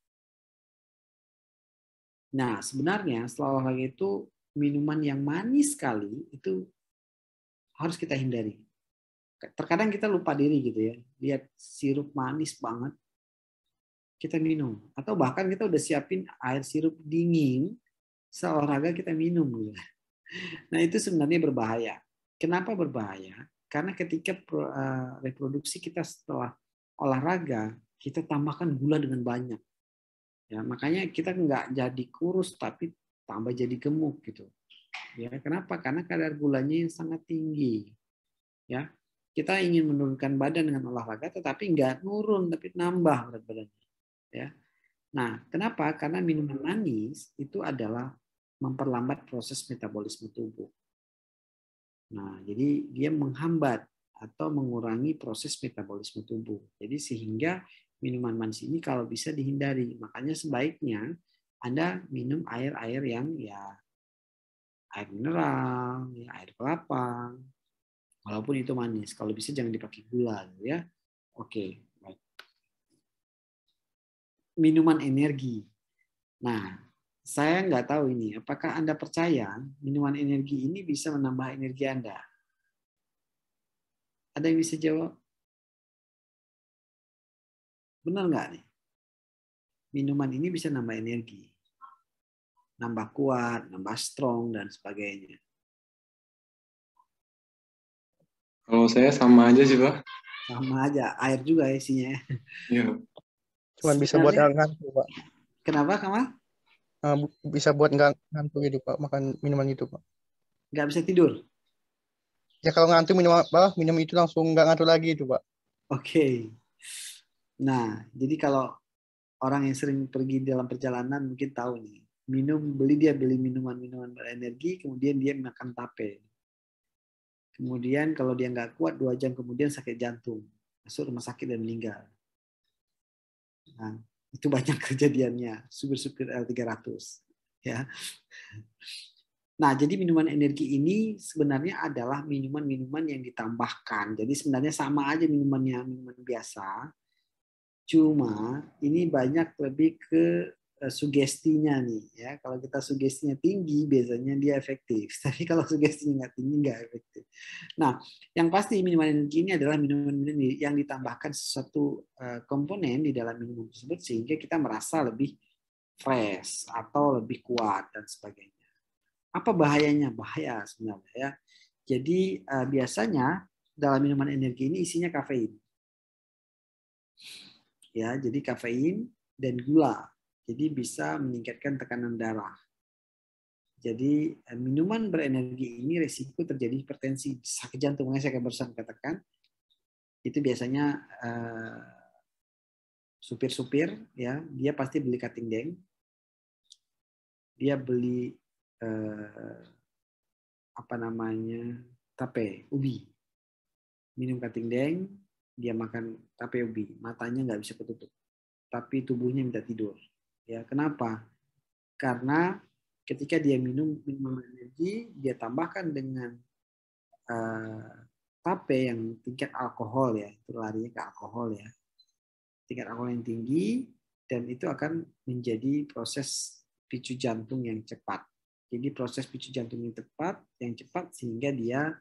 Nah, sebenarnya setelah olahraga itu minuman yang manis sekali itu harus kita hindari. terkadang kita lupa diri gitu ya. Lihat sirup manis banget, kita minum. Atau bahkan kita udah siapin air sirup dingin, seolahraga kita minum. (laughs) Nah itu sebenarnya berbahaya. Kenapa berbahaya? Karena ketika eh, reproduksi kita setelah olahraga, kita tambahkan gula dengan banyak. Ya, makanya kita nggak jadi kurus tapi tambah jadi gemuk gitu. Ya, kenapa? Karena kadar gulanya yang sangat tinggi. Ya, kita ingin menurunkan badan dengan olahraga tetapi nggak nurun tapi nambah berat badannya. Ya. Nah, kenapa? Karena minuman manis itu adalah memperlambat proses metabolisme tubuh. Nah, jadi dia menghambat atau mengurangi proses metabolisme tubuh. Jadi sehingga minuman manis ini kalau bisa dihindari. Makanya sebaiknya Anda minum air-air yang ya air mineral, ya, air kelapa, walaupun itu manis. Kalau bisa jangan dipakai gula, ya. Oke. Minuman energi. Nah, saya nggak tahu ini, apakah Anda percaya minuman energi ini bisa menambah energi Anda? Ada yang bisa jawab? Benar nggak nih? Minuman ini bisa nambah energi. Nambah kuat, nambah strong, dan sebagainya. Kalau saya sama aja sih, Pak. Sama aja, air juga isinya. Iya. Cuman bisa buat ngantuk, Pak. Kenapa, Kamal? Eh, bu- bisa buat nggak ngantuk gitu, Pak, makan minuman itu, Pak. Nggak bisa tidur? Ya kalau ngantuk minum apa? Minum itu langsung nggak ngantuk lagi itu, Pak. Oke. Nah, jadi kalau orang yang sering pergi dalam perjalanan mungkin tahu nih, minum beli dia beli minuman-minuman berenergi, kemudian dia makan tape. Kemudian kalau dia nggak kuat dua jam kemudian sakit jantung, masuk rumah sakit dan meninggal. Nah, itu banyak (laughs) kejadiannya, supir-supir L300. Ya. Nah, jadi minuman energi ini sebenarnya adalah minuman-minuman yang ditambahkan. Jadi sebenarnya sama aja minumannya minuman biasa. Cuma ini banyak lebih ke sugestinya nih ya. Kalau kita sugestinya tinggi biasanya dia efektif. (laughs) Tapi kalau sugestinya nggak tinggi nggak efektif. Nah, yang pasti minuman energi ini adalah minuman-minuman yang ditambahkan sesuatu eh, komponen di dalam minuman tersebut sehingga kita merasa lebih fresh atau lebih kuat dan sebagainya. Apa bahayanya? Bahaya sebenarnya ya. Jadi eh, biasanya dalam minuman energi ini isinya kafein. Ya, jadi kafein dan gula. Jadi bisa meningkatkan tekanan darah. Jadi eh, minuman berenergi ini resiko terjadi hipertensi, sakit jantung. Makanya saya barusan katakan itu biasanya eh, supir-supir ya, dia pasti beli cutting deng. Dia beli eh, apa namanya tape ubi minum cutting deng dia makan tape ubi matanya nggak bisa ketutup tapi tubuhnya minta tidur ya kenapa? Karena ketika dia minum minuman energi dia tambahkan dengan eh, tape yang tingkat alkohol ya itu larinya ke alkohol ya. Tingkat alkohol yang tinggi dan itu akan menjadi proses picu jantung yang cepat. Jadi proses picu jantung yang tepat, yang cepat sehingga dia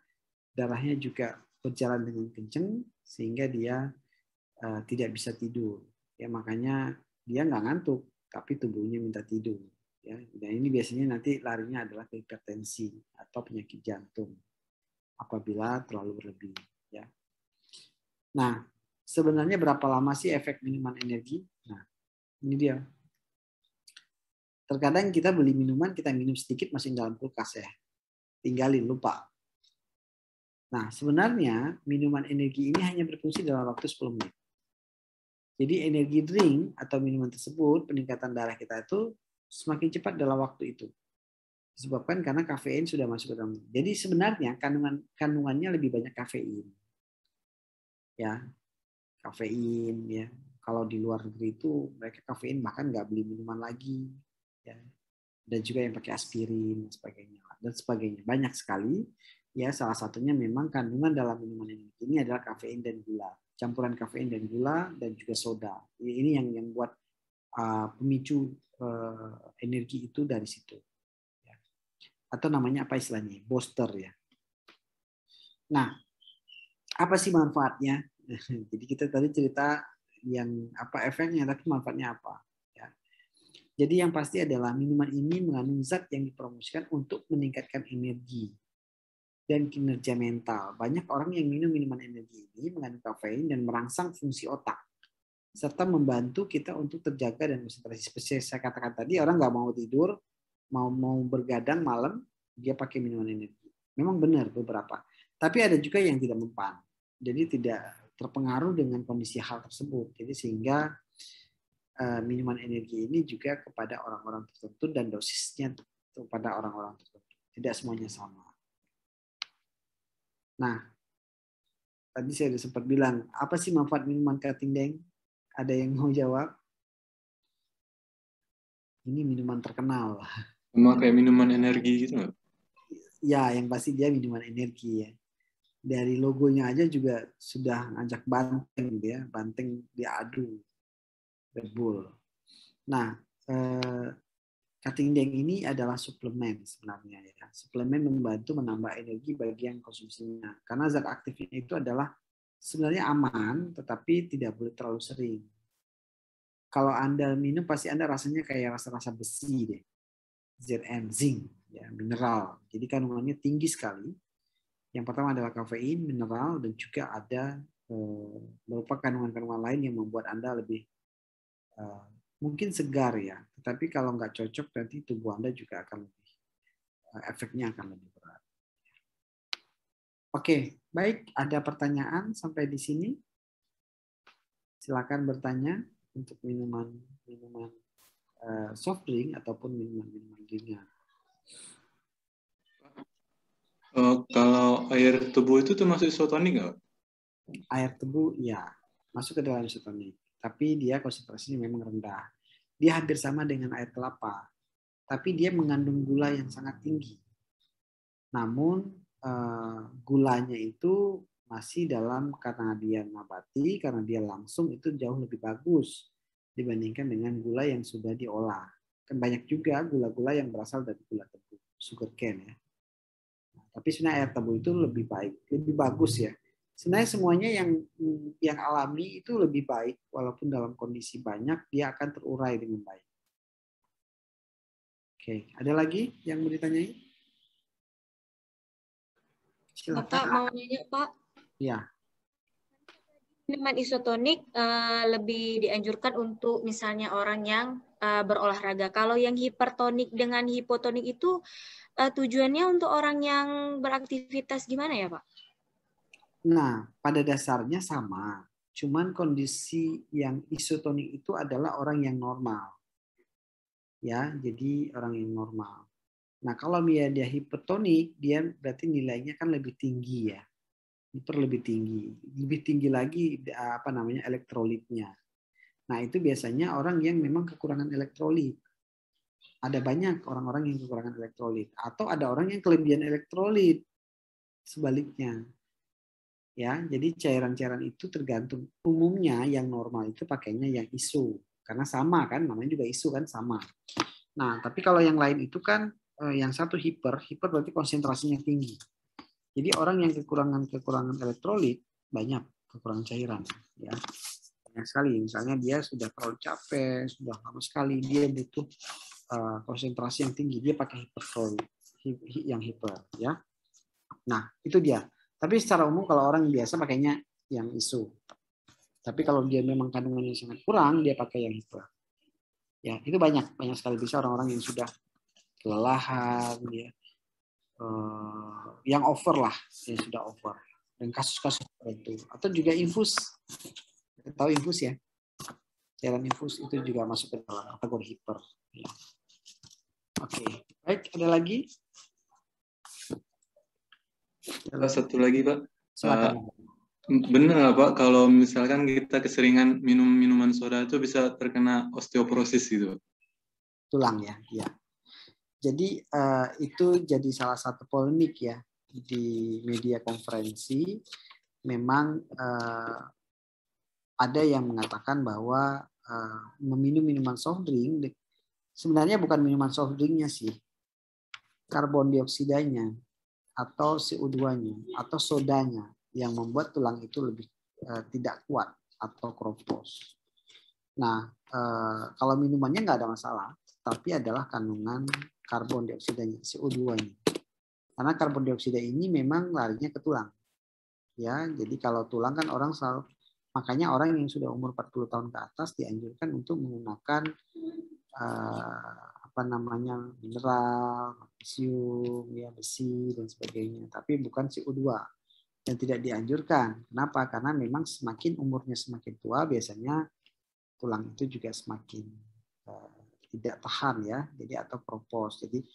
darahnya juga berjalan dengan kenceng sehingga dia uh, tidak bisa tidur. Ya makanya dia nggak ngantuk, tapi tubuhnya minta tidur. Ya, dan ini biasanya nanti larinya adalah ke hipertensi atau penyakit jantung apabila terlalu berlebih. Ya. Nah, sebenarnya berapa lama sih efek minuman energi? Nah, ini dia terkadang kita beli minuman kita minum sedikit masih dalam kulkas ya tinggalin lupa nah sebenarnya minuman energi ini hanya berfungsi dalam waktu 10 menit jadi energi drink atau minuman tersebut peningkatan darah kita itu semakin cepat dalam waktu itu. Disebabkan karena kafein sudah masuk ke dalam jadi sebenarnya kandungan kandungannya lebih banyak kafein. Ya kafein ya. Kalau di luar negeri itu mereka kafein bahkan nggak beli minuman lagi ya. Dan juga yang pakai aspirin dan sebagainya. Dan sebagainya. Banyak sekali. Ya salah satunya memang kandungan dalam minuman ini adalah kafein dan gula campuran kafein dan gula dan juga soda ini yang yang buat uh, pemicu uh, energi itu dari situ ya. atau namanya apa istilahnya booster ya nah apa sih manfaatnya? (laughs) Jadi kita tadi cerita yang apa efeknya, tapi manfaatnya apa? Ya. Jadi yang pasti adalah minuman ini mengandung zat yang dipromosikan untuk meningkatkan energi dan kinerja mental. Banyak orang yang minum minuman energi ini mengandung kafein dan merangsang fungsi otak serta membantu kita untuk terjaga dan konsentrasi. Seperti saya katakan tadi, orang nggak mau tidur, mau mau bergadang malam, dia pakai minuman energi. Memang benar beberapa. Tapi ada juga yang tidak mempan. Jadi tidak terpengaruh dengan kondisi hal tersebut. Jadi sehingga uh, minuman energi ini juga kepada orang-orang tertentu dan dosisnya kepada orang-orang tertentu. Tidak semuanya sama. Nah, tadi saya sudah sempat bilang, apa sih manfaat minuman deng? Ada yang mau jawab? Ini minuman terkenal. Sama kayak minuman energi gitu nggak? Ya, yang pasti dia minuman energi ya dari logonya aja juga sudah ngajak banteng gitu ya, banteng diadu Red Bull. Nah, eh, cutting ini adalah suplemen sebenarnya ya. Suplemen membantu menambah energi bagi yang konsumsinya. Karena zat aktifnya itu adalah sebenarnya aman, tetapi tidak boleh terlalu sering. Kalau Anda minum pasti Anda rasanya kayak rasa-rasa besi deh. Zn, zinc, ya, mineral. Jadi kandungannya tinggi sekali yang pertama adalah kafein, mineral, dan juga ada eh, berupa kandungan-kandungan lain yang membuat Anda lebih eh, mungkin segar ya. Tetapi kalau nggak cocok nanti tubuh Anda juga akan lebih eh, efeknya akan lebih berat. Oke, baik. Ada pertanyaan sampai di sini? Silakan bertanya untuk minuman minuman soft drink ataupun minuman-minuman ringan. Uh, kalau air tebu itu termasuk isotonik nggak? Air tebu, ya, masuk ke dalam isotonik. Tapi dia konsentrasinya memang rendah. Dia hampir sama dengan air kelapa, tapi dia mengandung gula yang sangat tinggi. Namun uh, gulanya itu masih dalam karena dia nabati, karena dia langsung itu jauh lebih bagus dibandingkan dengan gula yang sudah diolah. Kan banyak juga gula-gula yang berasal dari gula tebu, sugar cane ya tapi sebenarnya air tebu itu lebih baik, lebih bagus ya. Sebenarnya semuanya yang yang alami itu lebih baik, walaupun dalam kondisi banyak dia akan terurai dengan baik. Oke, ada lagi yang mau ditanyai? Silakan. Bapak mau nanya Pak? Ya. Minuman isotonik uh, lebih dianjurkan untuk misalnya orang yang uh, berolahraga. Kalau yang hipertonik dengan hipotonik itu uh, tujuannya untuk orang yang beraktivitas gimana ya Pak? Nah, pada dasarnya sama. Cuman kondisi yang isotonik itu adalah orang yang normal. Ya, jadi orang yang normal. Nah, kalau dia dia hipertonik, dia berarti nilainya kan lebih tinggi ya. Hiper lebih tinggi. Lebih tinggi lagi apa namanya elektrolitnya. Nah, itu biasanya orang yang memang kekurangan elektrolit ada banyak orang-orang yang kekurangan elektrolit atau ada orang yang kelebihan elektrolit sebaliknya ya jadi cairan-cairan itu tergantung umumnya yang normal itu pakainya yang isu. Karena sama kan namanya juga isu kan sama. Nah tapi kalau yang lain itu kan eh, yang satu hiper hiper berarti konsentrasinya tinggi. Jadi orang yang kekurangan kekurangan elektrolit banyak kekurangan cairan ya. Banyak sekali misalnya dia sudah terlalu capek sudah lama sekali dia butuh uh, konsentrasi yang tinggi dia pakai hipertonik yang hiper ya. Nah itu dia tapi secara umum kalau orang biasa pakainya yang isu. Tapi kalau dia memang kandungannya sangat kurang dia pakai yang hiper ya itu banyak banyak sekali. Bisa orang-orang yang sudah kelelahan ya. Uh, yang over lah yang sudah over. Dan kasus-kasus itu atau juga infus. Tahu infus ya? Cairan infus itu juga masuk ke dalam kategori hiper. Ya. Oke, baik. Ada lagi? Ada satu lagi, Pak. Silakan. Uh, benar nggak Pak, kalau misalkan kita keseringan minum minuman soda itu bisa terkena osteoporosis gitu? Tulang ya, ya. Jadi uh, itu jadi salah satu polemik ya di media konferensi. Memang uh, ada yang mengatakan bahwa uh, meminum minuman soft drink sebenarnya bukan minuman soft drinknya sih, karbon dioksidanya atau CO2-nya atau sodanya yang membuat tulang itu lebih uh, tidak kuat atau kropos. Nah, uh, kalau minumannya nggak ada masalah, tapi adalah kandungan karbon dioksidanya CO2 ini. Karena karbon dioksida ini memang larinya ke tulang. Ya, jadi kalau tulang kan orang selalu makanya orang yang sudah umur 40 tahun ke atas dianjurkan untuk menggunakan uh, apa namanya mineral, magnesium, ya besi dan sebagainya, tapi bukan CO2 yang tidak dianjurkan. Kenapa? Karena memang semakin umurnya semakin tua biasanya tulang itu juga semakin uh, tidak tahan ya, jadi atau propos. Jadi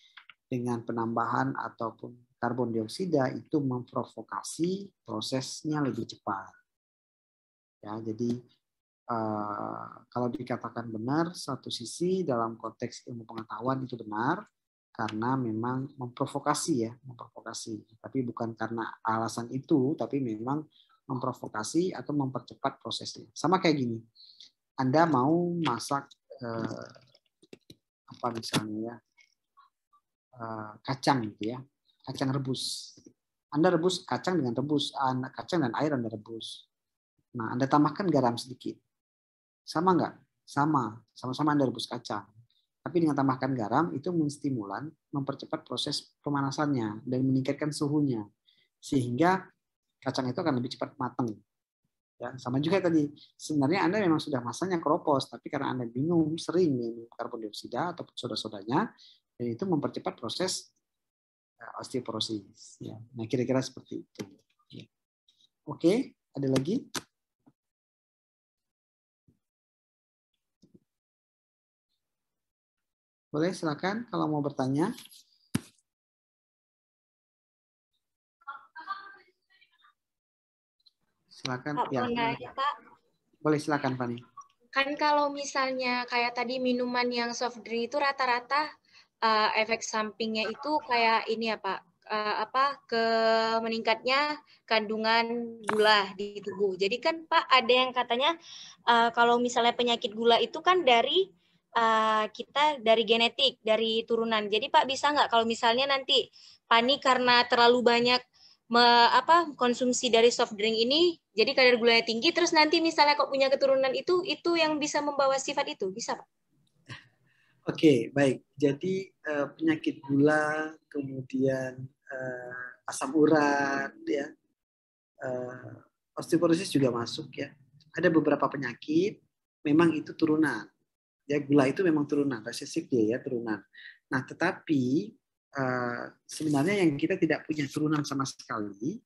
dengan penambahan ataupun karbon dioksida itu memprovokasi prosesnya lebih cepat. Ya, jadi uh, kalau dikatakan benar, satu sisi dalam konteks ilmu pengetahuan itu benar karena memang memprovokasi ya, memprovokasi. Tapi bukan karena alasan itu, tapi memang memprovokasi atau mempercepat prosesnya. Sama kayak gini, Anda mau masak uh, apa misalnya ya, Eh, kacang gitu ya, kacang rebus. Anda rebus kacang dengan rebus, kacang dan air Anda rebus. Nah, Anda tambahkan garam sedikit. Sama nggak? Sama. Sama-sama Anda rebus kacang. Tapi dengan tambahkan garam itu menstimulan, mempercepat proses pemanasannya dan meningkatkan suhunya. Sehingga kacang itu akan lebih cepat matang. Ya, sama juga tadi. Sebenarnya Anda memang sudah masanya kropos, tapi karena Anda bingung sering minum karbon dioksida atau soda-sodanya, dan itu mempercepat proses uh, osteoporosis. Ya. Nah, kira-kira seperti itu. Ya. Oke, ada lagi? Boleh silakan kalau mau bertanya. Silakan. Pak, ya. Pak. Boleh silakan, Fani. Kan kalau misalnya kayak tadi minuman yang soft drink itu rata-rata uh, efek sampingnya itu kayak ini ya Pak, uh, apa ke meningkatnya kandungan gula di tubuh. Jadi kan Pak ada yang katanya uh, kalau misalnya penyakit gula itu kan dari uh, kita dari genetik, dari turunan. Jadi Pak bisa nggak kalau misalnya nanti panik karena terlalu banyak me, apa konsumsi dari soft drink ini jadi kadar gulanya tinggi terus nanti misalnya kok punya keturunan itu itu yang bisa membawa sifat itu bisa Pak? Oke, baik. Jadi uh, penyakit gula, kemudian uh, asam urat, ya, uh, osteoporosis juga masuk ya. Ada beberapa penyakit, memang itu turunan. Ya, gula itu memang turunan, resesif dia ya turunan. Nah, tetapi uh, sebenarnya yang kita tidak punya turunan sama sekali,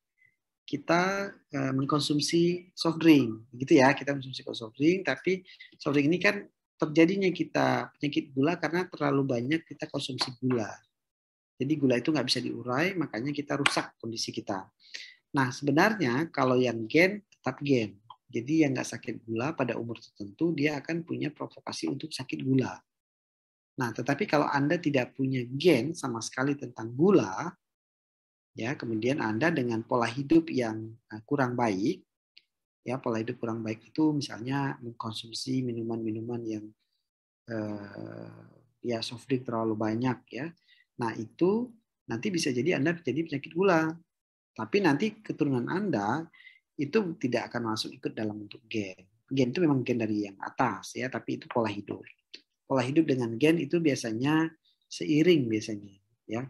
kita uh, mengkonsumsi soft drink, gitu ya. Kita mengkonsumsi soft drink, tapi soft drink ini kan terjadinya kita penyakit gula karena terlalu banyak kita konsumsi gula. Jadi gula itu nggak bisa diurai, makanya kita rusak kondisi kita. Nah sebenarnya kalau yang gen tetap gen. Jadi yang nggak sakit gula pada umur tertentu dia akan punya provokasi untuk sakit gula. Nah tetapi kalau anda tidak punya gen sama sekali tentang gula, ya kemudian anda dengan pola hidup yang eh, kurang baik, ya pola hidup kurang baik itu misalnya mengkonsumsi minuman-minuman yang eh, ya soft drink terlalu banyak ya. Nah, itu nanti bisa jadi Anda jadi penyakit gula. Tapi nanti keturunan Anda itu tidak akan masuk ikut dalam bentuk gen. Gen itu memang gen dari yang atas ya, tapi itu pola hidup. Pola hidup dengan gen itu biasanya seiring biasanya ya.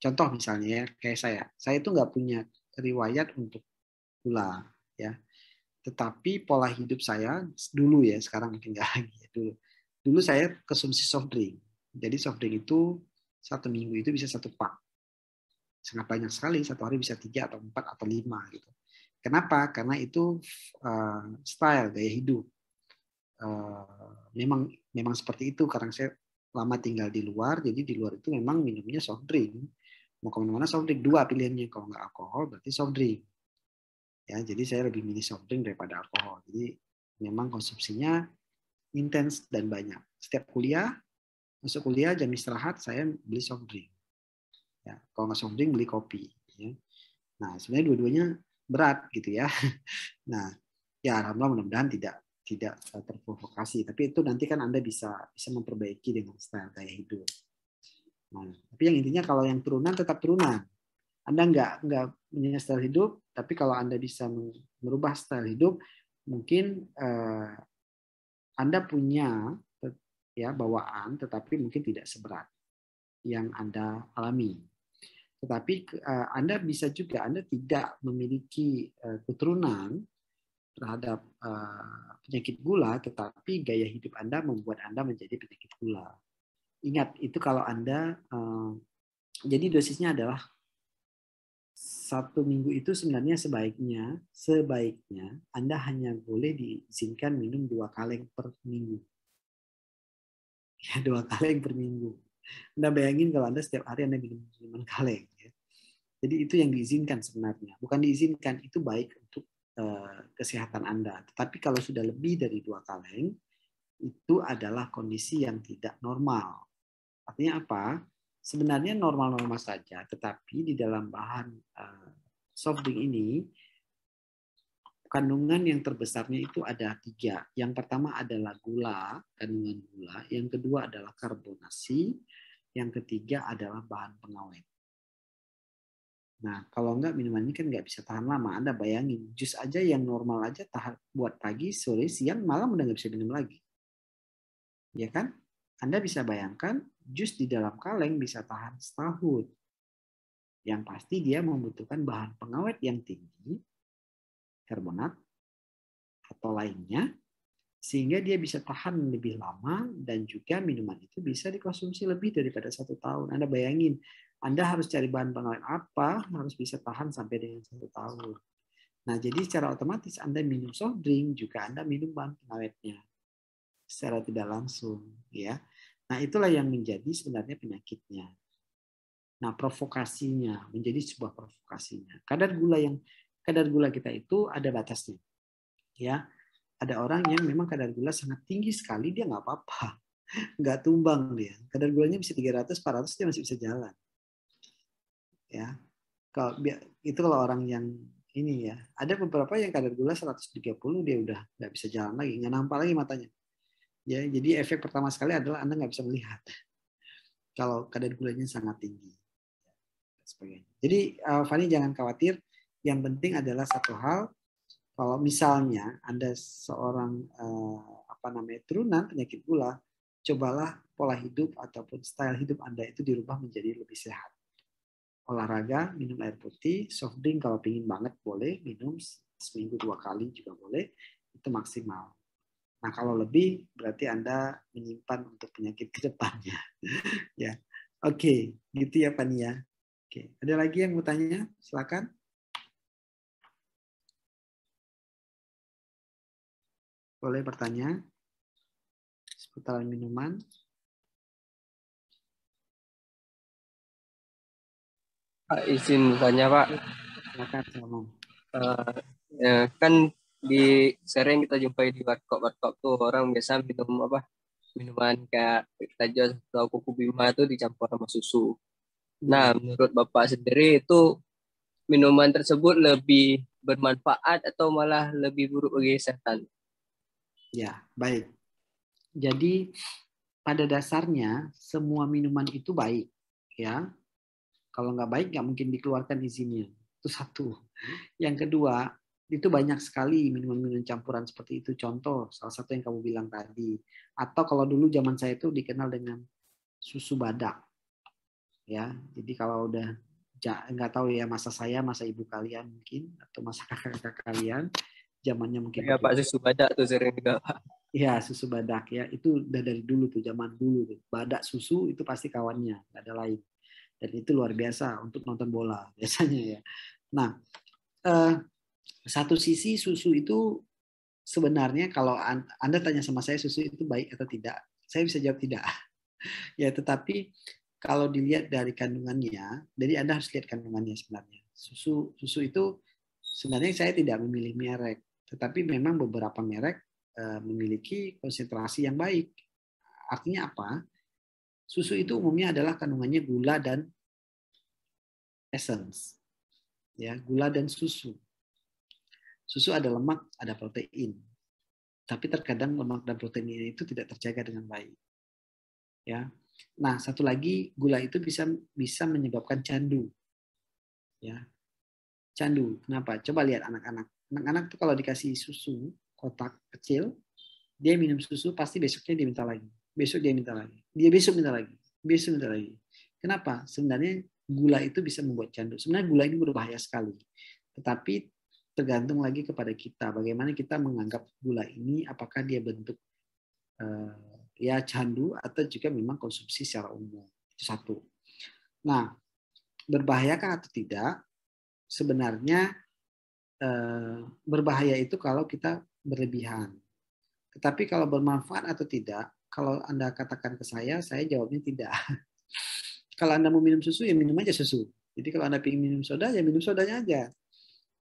Contoh misalnya ya, kayak saya, saya itu nggak punya riwayat untuk gula ya tetapi pola hidup saya dulu ya sekarang mungkin nggak (laughs) lagi ya, dulu dulu saya konsumsi soft drink jadi soft drink itu satu minggu itu bisa satu pak sangat banyak sekali satu hari bisa tiga atau empat atau lima gitu. Kenapa? Karena itu uh, style gaya hidup. Uh, memang memang seperti itu. Karena saya lama tinggal di luar jadi di luar itu memang minumnya soft drink. Mau ke mana-mana soft drink dua pilihannya. Kalau nggak alkohol berarti soft drink. Ya jadi saya lebih milih soft drink daripada alkohol. Jadi memang konsumsinya intens dan banyak. Setiap kuliah masuk kuliah jam istirahat saya beli soft drink ya kalau nggak drink beli kopi ya. Nah sebenarnya dua-duanya berat gitu ya. (laughs) Nah ya alhamdulillah mudah-mudahan tidak tidak terprovokasi. Tapi itu nanti kan anda bisa bisa memperbaiki dengan style gaya hidup. Nah tapi yang intinya kalau yang turunan tetap turunan. Anda nggak nggak punya style hidup, tapi kalau Anda bisa merubah style hidup, mungkin eh, Anda punya ya bawaan, tetapi mungkin tidak seberat yang Anda alami. Tetapi eh, Anda bisa juga Anda tidak memiliki eh, keturunan terhadap uh, penyakit gula, tetapi gaya hidup Anda membuat Anda menjadi penyakit gula. Ingat, itu kalau Anda, uh, jadi dosisnya adalah satu minggu itu sebenarnya sebaiknya, sebaiknya Anda hanya boleh diizinkan minum dua kaleng per minggu. Ya, (laughs) dua kaleng per minggu. Anda bayangin kalau Anda setiap hari Anda minum minuman (laughs) kaleng. Ya. Jadi itu yang diizinkan sebenarnya. Bukan diizinkan, itu baik untuk Eh, kesehatan Anda. Tetapi kalau sudah lebih dari dua kaleng, itu adalah kondisi yang tidak normal. Artinya apa? Sebenarnya normal-normal saja, tetapi di dalam bahan uh, soft drink ini, kandungan yang terbesarnya itu ada tiga. Yang pertama adalah gula, kandungan gula. Yang kedua adalah karbonasi. Yang ketiga adalah bahan pengawet. Nah, kalau enggak minuman ini kan nggak bisa tahan lama. Anda bayangin, jus aja yang normal aja tahan buat pagi, sore, siang, malam udah nggak bisa minum lagi. Ya kan? Anda bisa bayangkan, jus di dalam kaleng bisa tahan setahun. Yang pasti dia membutuhkan bahan pengawet yang tinggi, karbonat, atau lainnya, sehingga dia bisa tahan lebih lama dan juga minuman itu bisa dikonsumsi lebih daripada satu tahun. Anda bayangin, anda harus cari bahan pengawet apa, harus bisa tahan sampai dengan satu tahun. Nah, jadi secara otomatis Anda minum soft drink, juga Anda minum bahan pengawetnya. Secara tidak langsung. ya. Nah, itulah yang menjadi sebenarnya penyakitnya. Nah, provokasinya menjadi sebuah provokasinya. Kadar gula yang kadar gula kita itu ada batasnya. Ya, ada orang yang memang kadar gula sangat tinggi sekali dia nggak apa-apa, (laughs) nggak tumbang dia. Kadar gulanya bisa 300, 400 dia masih bisa jalan ya kalau itu kalau orang yang ini ya ada beberapa yang kadar gula 130 dia udah nggak bisa jalan lagi nggak nampak lagi matanya ya jadi efek pertama sekali adalah anda nggak bisa melihat kalau kadar gulanya sangat tinggi sebagainya jadi uh, Fani jangan khawatir yang penting adalah satu hal kalau misalnya anda seorang uh, apa namanya turunan penyakit gula cobalah pola hidup ataupun style hidup anda itu dirubah menjadi lebih sehat olahraga, minum air putih, soft drink kalau pingin banget boleh, minum seminggu dua kali juga boleh, itu maksimal. Nah kalau lebih berarti Anda menyimpan untuk penyakit ke depannya. (laughs) ya, oke, okay. gitu ya Pak Nia. Oke, okay. ada lagi yang mau tanya? Silakan. Boleh bertanya seputaran minuman. Pak, izin bertanya Pak. Uh, ya, kan di sering kita jumpai di warkop warkop tuh orang biasa minum apa minuman kayak tajos atau kuku bima itu dicampur sama susu. Nah, menurut Bapak sendiri itu minuman tersebut lebih bermanfaat atau malah lebih buruk bagi kesehatan? Ya, baik. Jadi pada dasarnya semua minuman itu baik, ya. Kalau nggak baik, nggak mungkin dikeluarkan izinnya. Itu satu. Yang kedua, itu banyak sekali minuman-minuman campuran seperti itu. Contoh, salah satu yang kamu bilang tadi. Atau kalau dulu zaman saya itu dikenal dengan susu badak. Ya, jadi kalau udah nggak tahu ya masa saya, masa ibu kalian mungkin, atau masa kakak-kakak kalian, zamannya mungkin. Ya Pak susu badak tuh sering juga Pak. Iya susu badak ya itu udah dari dulu tuh zaman dulu tuh badak susu itu pasti kawannya nggak ada lain dan itu luar biasa untuk nonton bola (laughs) biasanya ya. Nah, eh, satu sisi susu itu sebenarnya kalau Anda tanya sama saya susu itu baik atau tidak, saya bisa jawab tidak. (laughs) ya, tetapi kalau dilihat dari kandungannya, jadi Anda harus lihat kandungannya sebenarnya. Susu susu itu sebenarnya saya tidak memilih merek, tetapi memang beberapa merek eh, memiliki konsentrasi yang baik. Artinya apa? Susu itu umumnya adalah kandungannya gula dan essence. Ya, gula dan susu. Susu ada lemak, ada protein. Tapi terkadang lemak dan protein itu tidak terjaga dengan baik. Ya. Nah, satu lagi gula itu bisa bisa menyebabkan candu. Ya. candu. Kenapa? Coba lihat anak-anak. Anak-anak tuh kalau dikasih susu kotak kecil, dia minum susu pasti besoknya dia minta lagi. Besok dia minta lagi. Dia besok minta lagi. Besok minta lagi. Kenapa? Sebenarnya gula itu bisa membuat candu. Sebenarnya gula ini berbahaya sekali. Tetapi tergantung lagi kepada kita bagaimana kita menganggap gula ini apakah dia bentuk uh, ya candu atau juga memang konsumsi secara umum itu satu nah berbahayakah atau tidak sebenarnya berbahaya itu kalau kita berlebihan. Tetapi kalau bermanfaat atau tidak kalau anda katakan ke saya saya jawabnya tidak. (laughs) Kalau anda mau minum susu ya minum aja susu. Jadi kalau anda ingin minum soda ya minum sodanya aja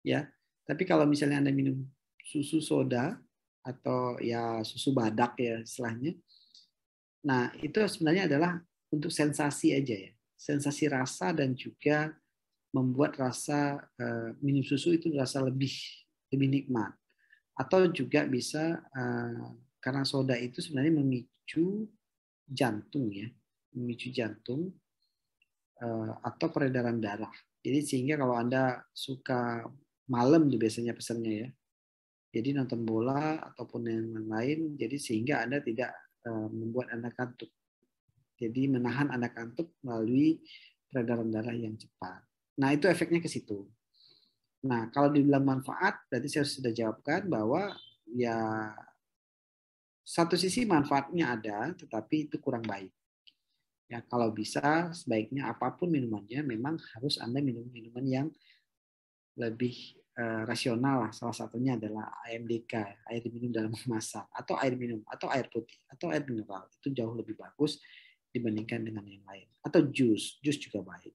ya. Tapi kalau misalnya Anda minum susu soda atau ya susu badak ya istilahnya, nah itu sebenarnya adalah untuk sensasi aja ya, sensasi rasa dan juga membuat rasa uh, minum susu itu rasa lebih lebih nikmat. Atau juga bisa uh, karena soda itu sebenarnya memicu jantung ya, memicu jantung uh, atau peredaran darah. Jadi sehingga kalau Anda suka malam tuh biasanya pesannya ya. Jadi nonton bola ataupun yang lain, jadi sehingga Anda tidak membuat Anda kantuk. Jadi menahan Anda kantuk melalui peredaran darah yang cepat. Nah itu efeknya ke situ. Nah kalau dibilang manfaat, berarti saya sudah jawabkan bahwa ya satu sisi manfaatnya ada, tetapi itu kurang baik. Ya kalau bisa sebaiknya apa pun minumannya memang harus Anda minum minuman yang lebih uh, rasional lah. Salah satunya adalah AMDK, air minum dalam (laughs) kemasan, atau air minum, atau air putih, atau air mineral. Itu jauh lebih bagus dibandingkan dengan yang lain. Atau jus, jus juga baik.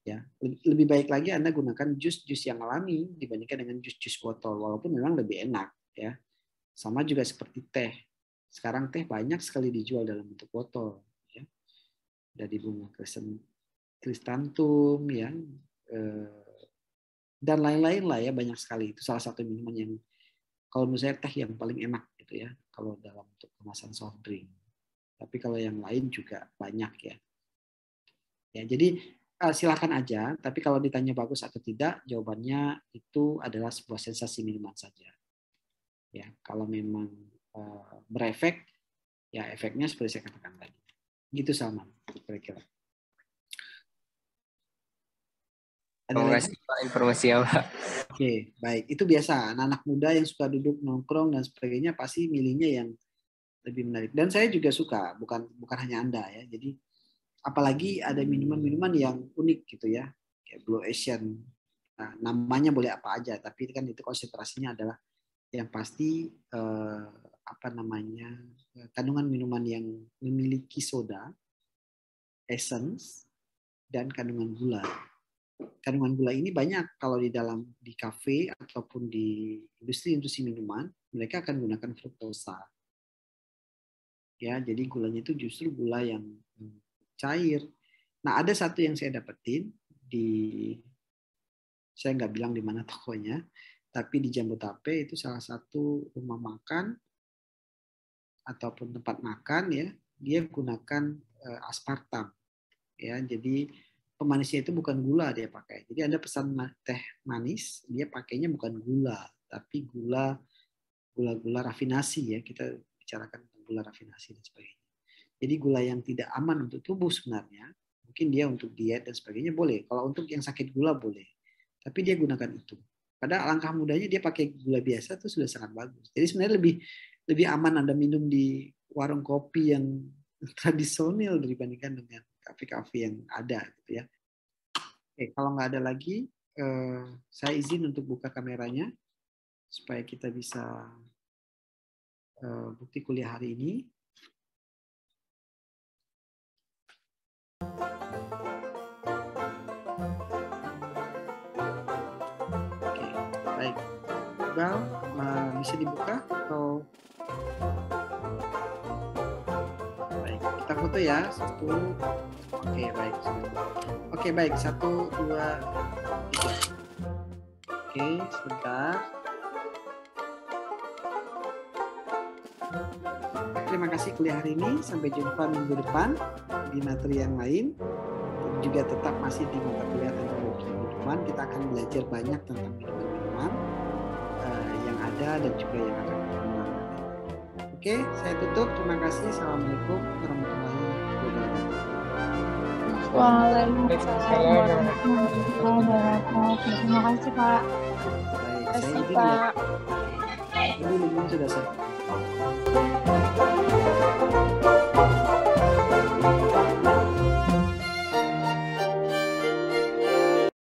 Ya, lebih baik lagi Anda gunakan jus-jus yang alami dibandingkan dengan jus-jus botol, walaupun memang lebih enak. Ya, sama juga seperti teh. Sekarang teh banyak sekali dijual dalam bentuk botol. Ya. Dari bunga kristantum, ya, eh, dan lain-lain lah ya banyak sekali itu salah satu minuman yang kalau menurut saya teh yang paling enak gitu ya kalau dalam untuk kemasan soft drink tapi kalau yang lain juga banyak ya ya jadi uh, silakan aja tapi kalau ditanya bagus atau tidak jawabannya itu adalah sebuah sensasi minuman saja ya kalau memang uh, berefek ya efeknya seperti saya katakan tadi gitu sama kira-kira informasi apa? Oke, baik. Itu biasa. Anak-anak muda yang suka duduk nongkrong dan sebagainya pasti milihnya yang lebih menarik. Dan saya juga suka, bukan bukan hanya Anda ya. Jadi apalagi ada minuman-minuman yang unik gitu ya. Kayak Blue Ocean. Nah, namanya boleh apa aja, tapi kan itu konsentrasinya adalah yang pasti eh, apa namanya kandungan minuman yang memiliki soda, essence, dan kandungan gula kandungan gula ini banyak kalau di dalam di kafe ataupun di industri-industri minuman mereka akan menggunakan fruktosa ya jadi gulanya itu justru gula yang cair nah ada satu yang saya dapetin di saya nggak bilang di mana (laughs) tokonya tapi di Jambotape itu salah satu rumah makan ataupun tempat makan ya dia gunakan uh, aspartam ya jadi pemanisnya itu bukan gula dia pakai. Jadi Anda pesan teh manis, dia pakainya bukan gula, tapi gula gula-gula rafinasi ya. Kita bicarakan gula rafinasi dan sebagainya. Jadi gula yang tidak aman untuk tubuh sebenarnya, mungkin dia untuk diet dan sebagainya boleh. Kalau untuk yang sakit gula boleh. Tapi dia gunakan itu. Pada alangkah mudahnya dia pakai gula biasa itu sudah sangat bagus. Jadi sebenarnya lebih lebih aman Anda minum di warung kopi yang (laughs) tradisional dibandingkan dengan kafe-kafe yang ada gitu ya. Oke, kalau nggak ada lagi, eh, saya izin untuk buka kameranya supaya kita bisa eh, bukti kuliah hari ini. Oke, baik. Iqbal, bisa dibuka atau? Kita foto ya satu. Oke baik. Oke baik. Satu dua tiga. Oke sebentar. Terima kasih kuliah hari ini. Sampai jumpa minggu depan di materi yang lain juga tetap masih di mata kuliah teknologi minuman. Kita akan belajar banyak tentang minuman-minuman uh, yang ada dan juga yang akan berkembang. Oke, saya tutup. Terima kasih. Assalamualaikum warahmatullahi wabarakatuh. Waalaikumsalam warahmatullahi wabarakatuh. Terima kasih Pak. Baik, Terima saya kasih izin Pak. ya. Ini sudah selesai.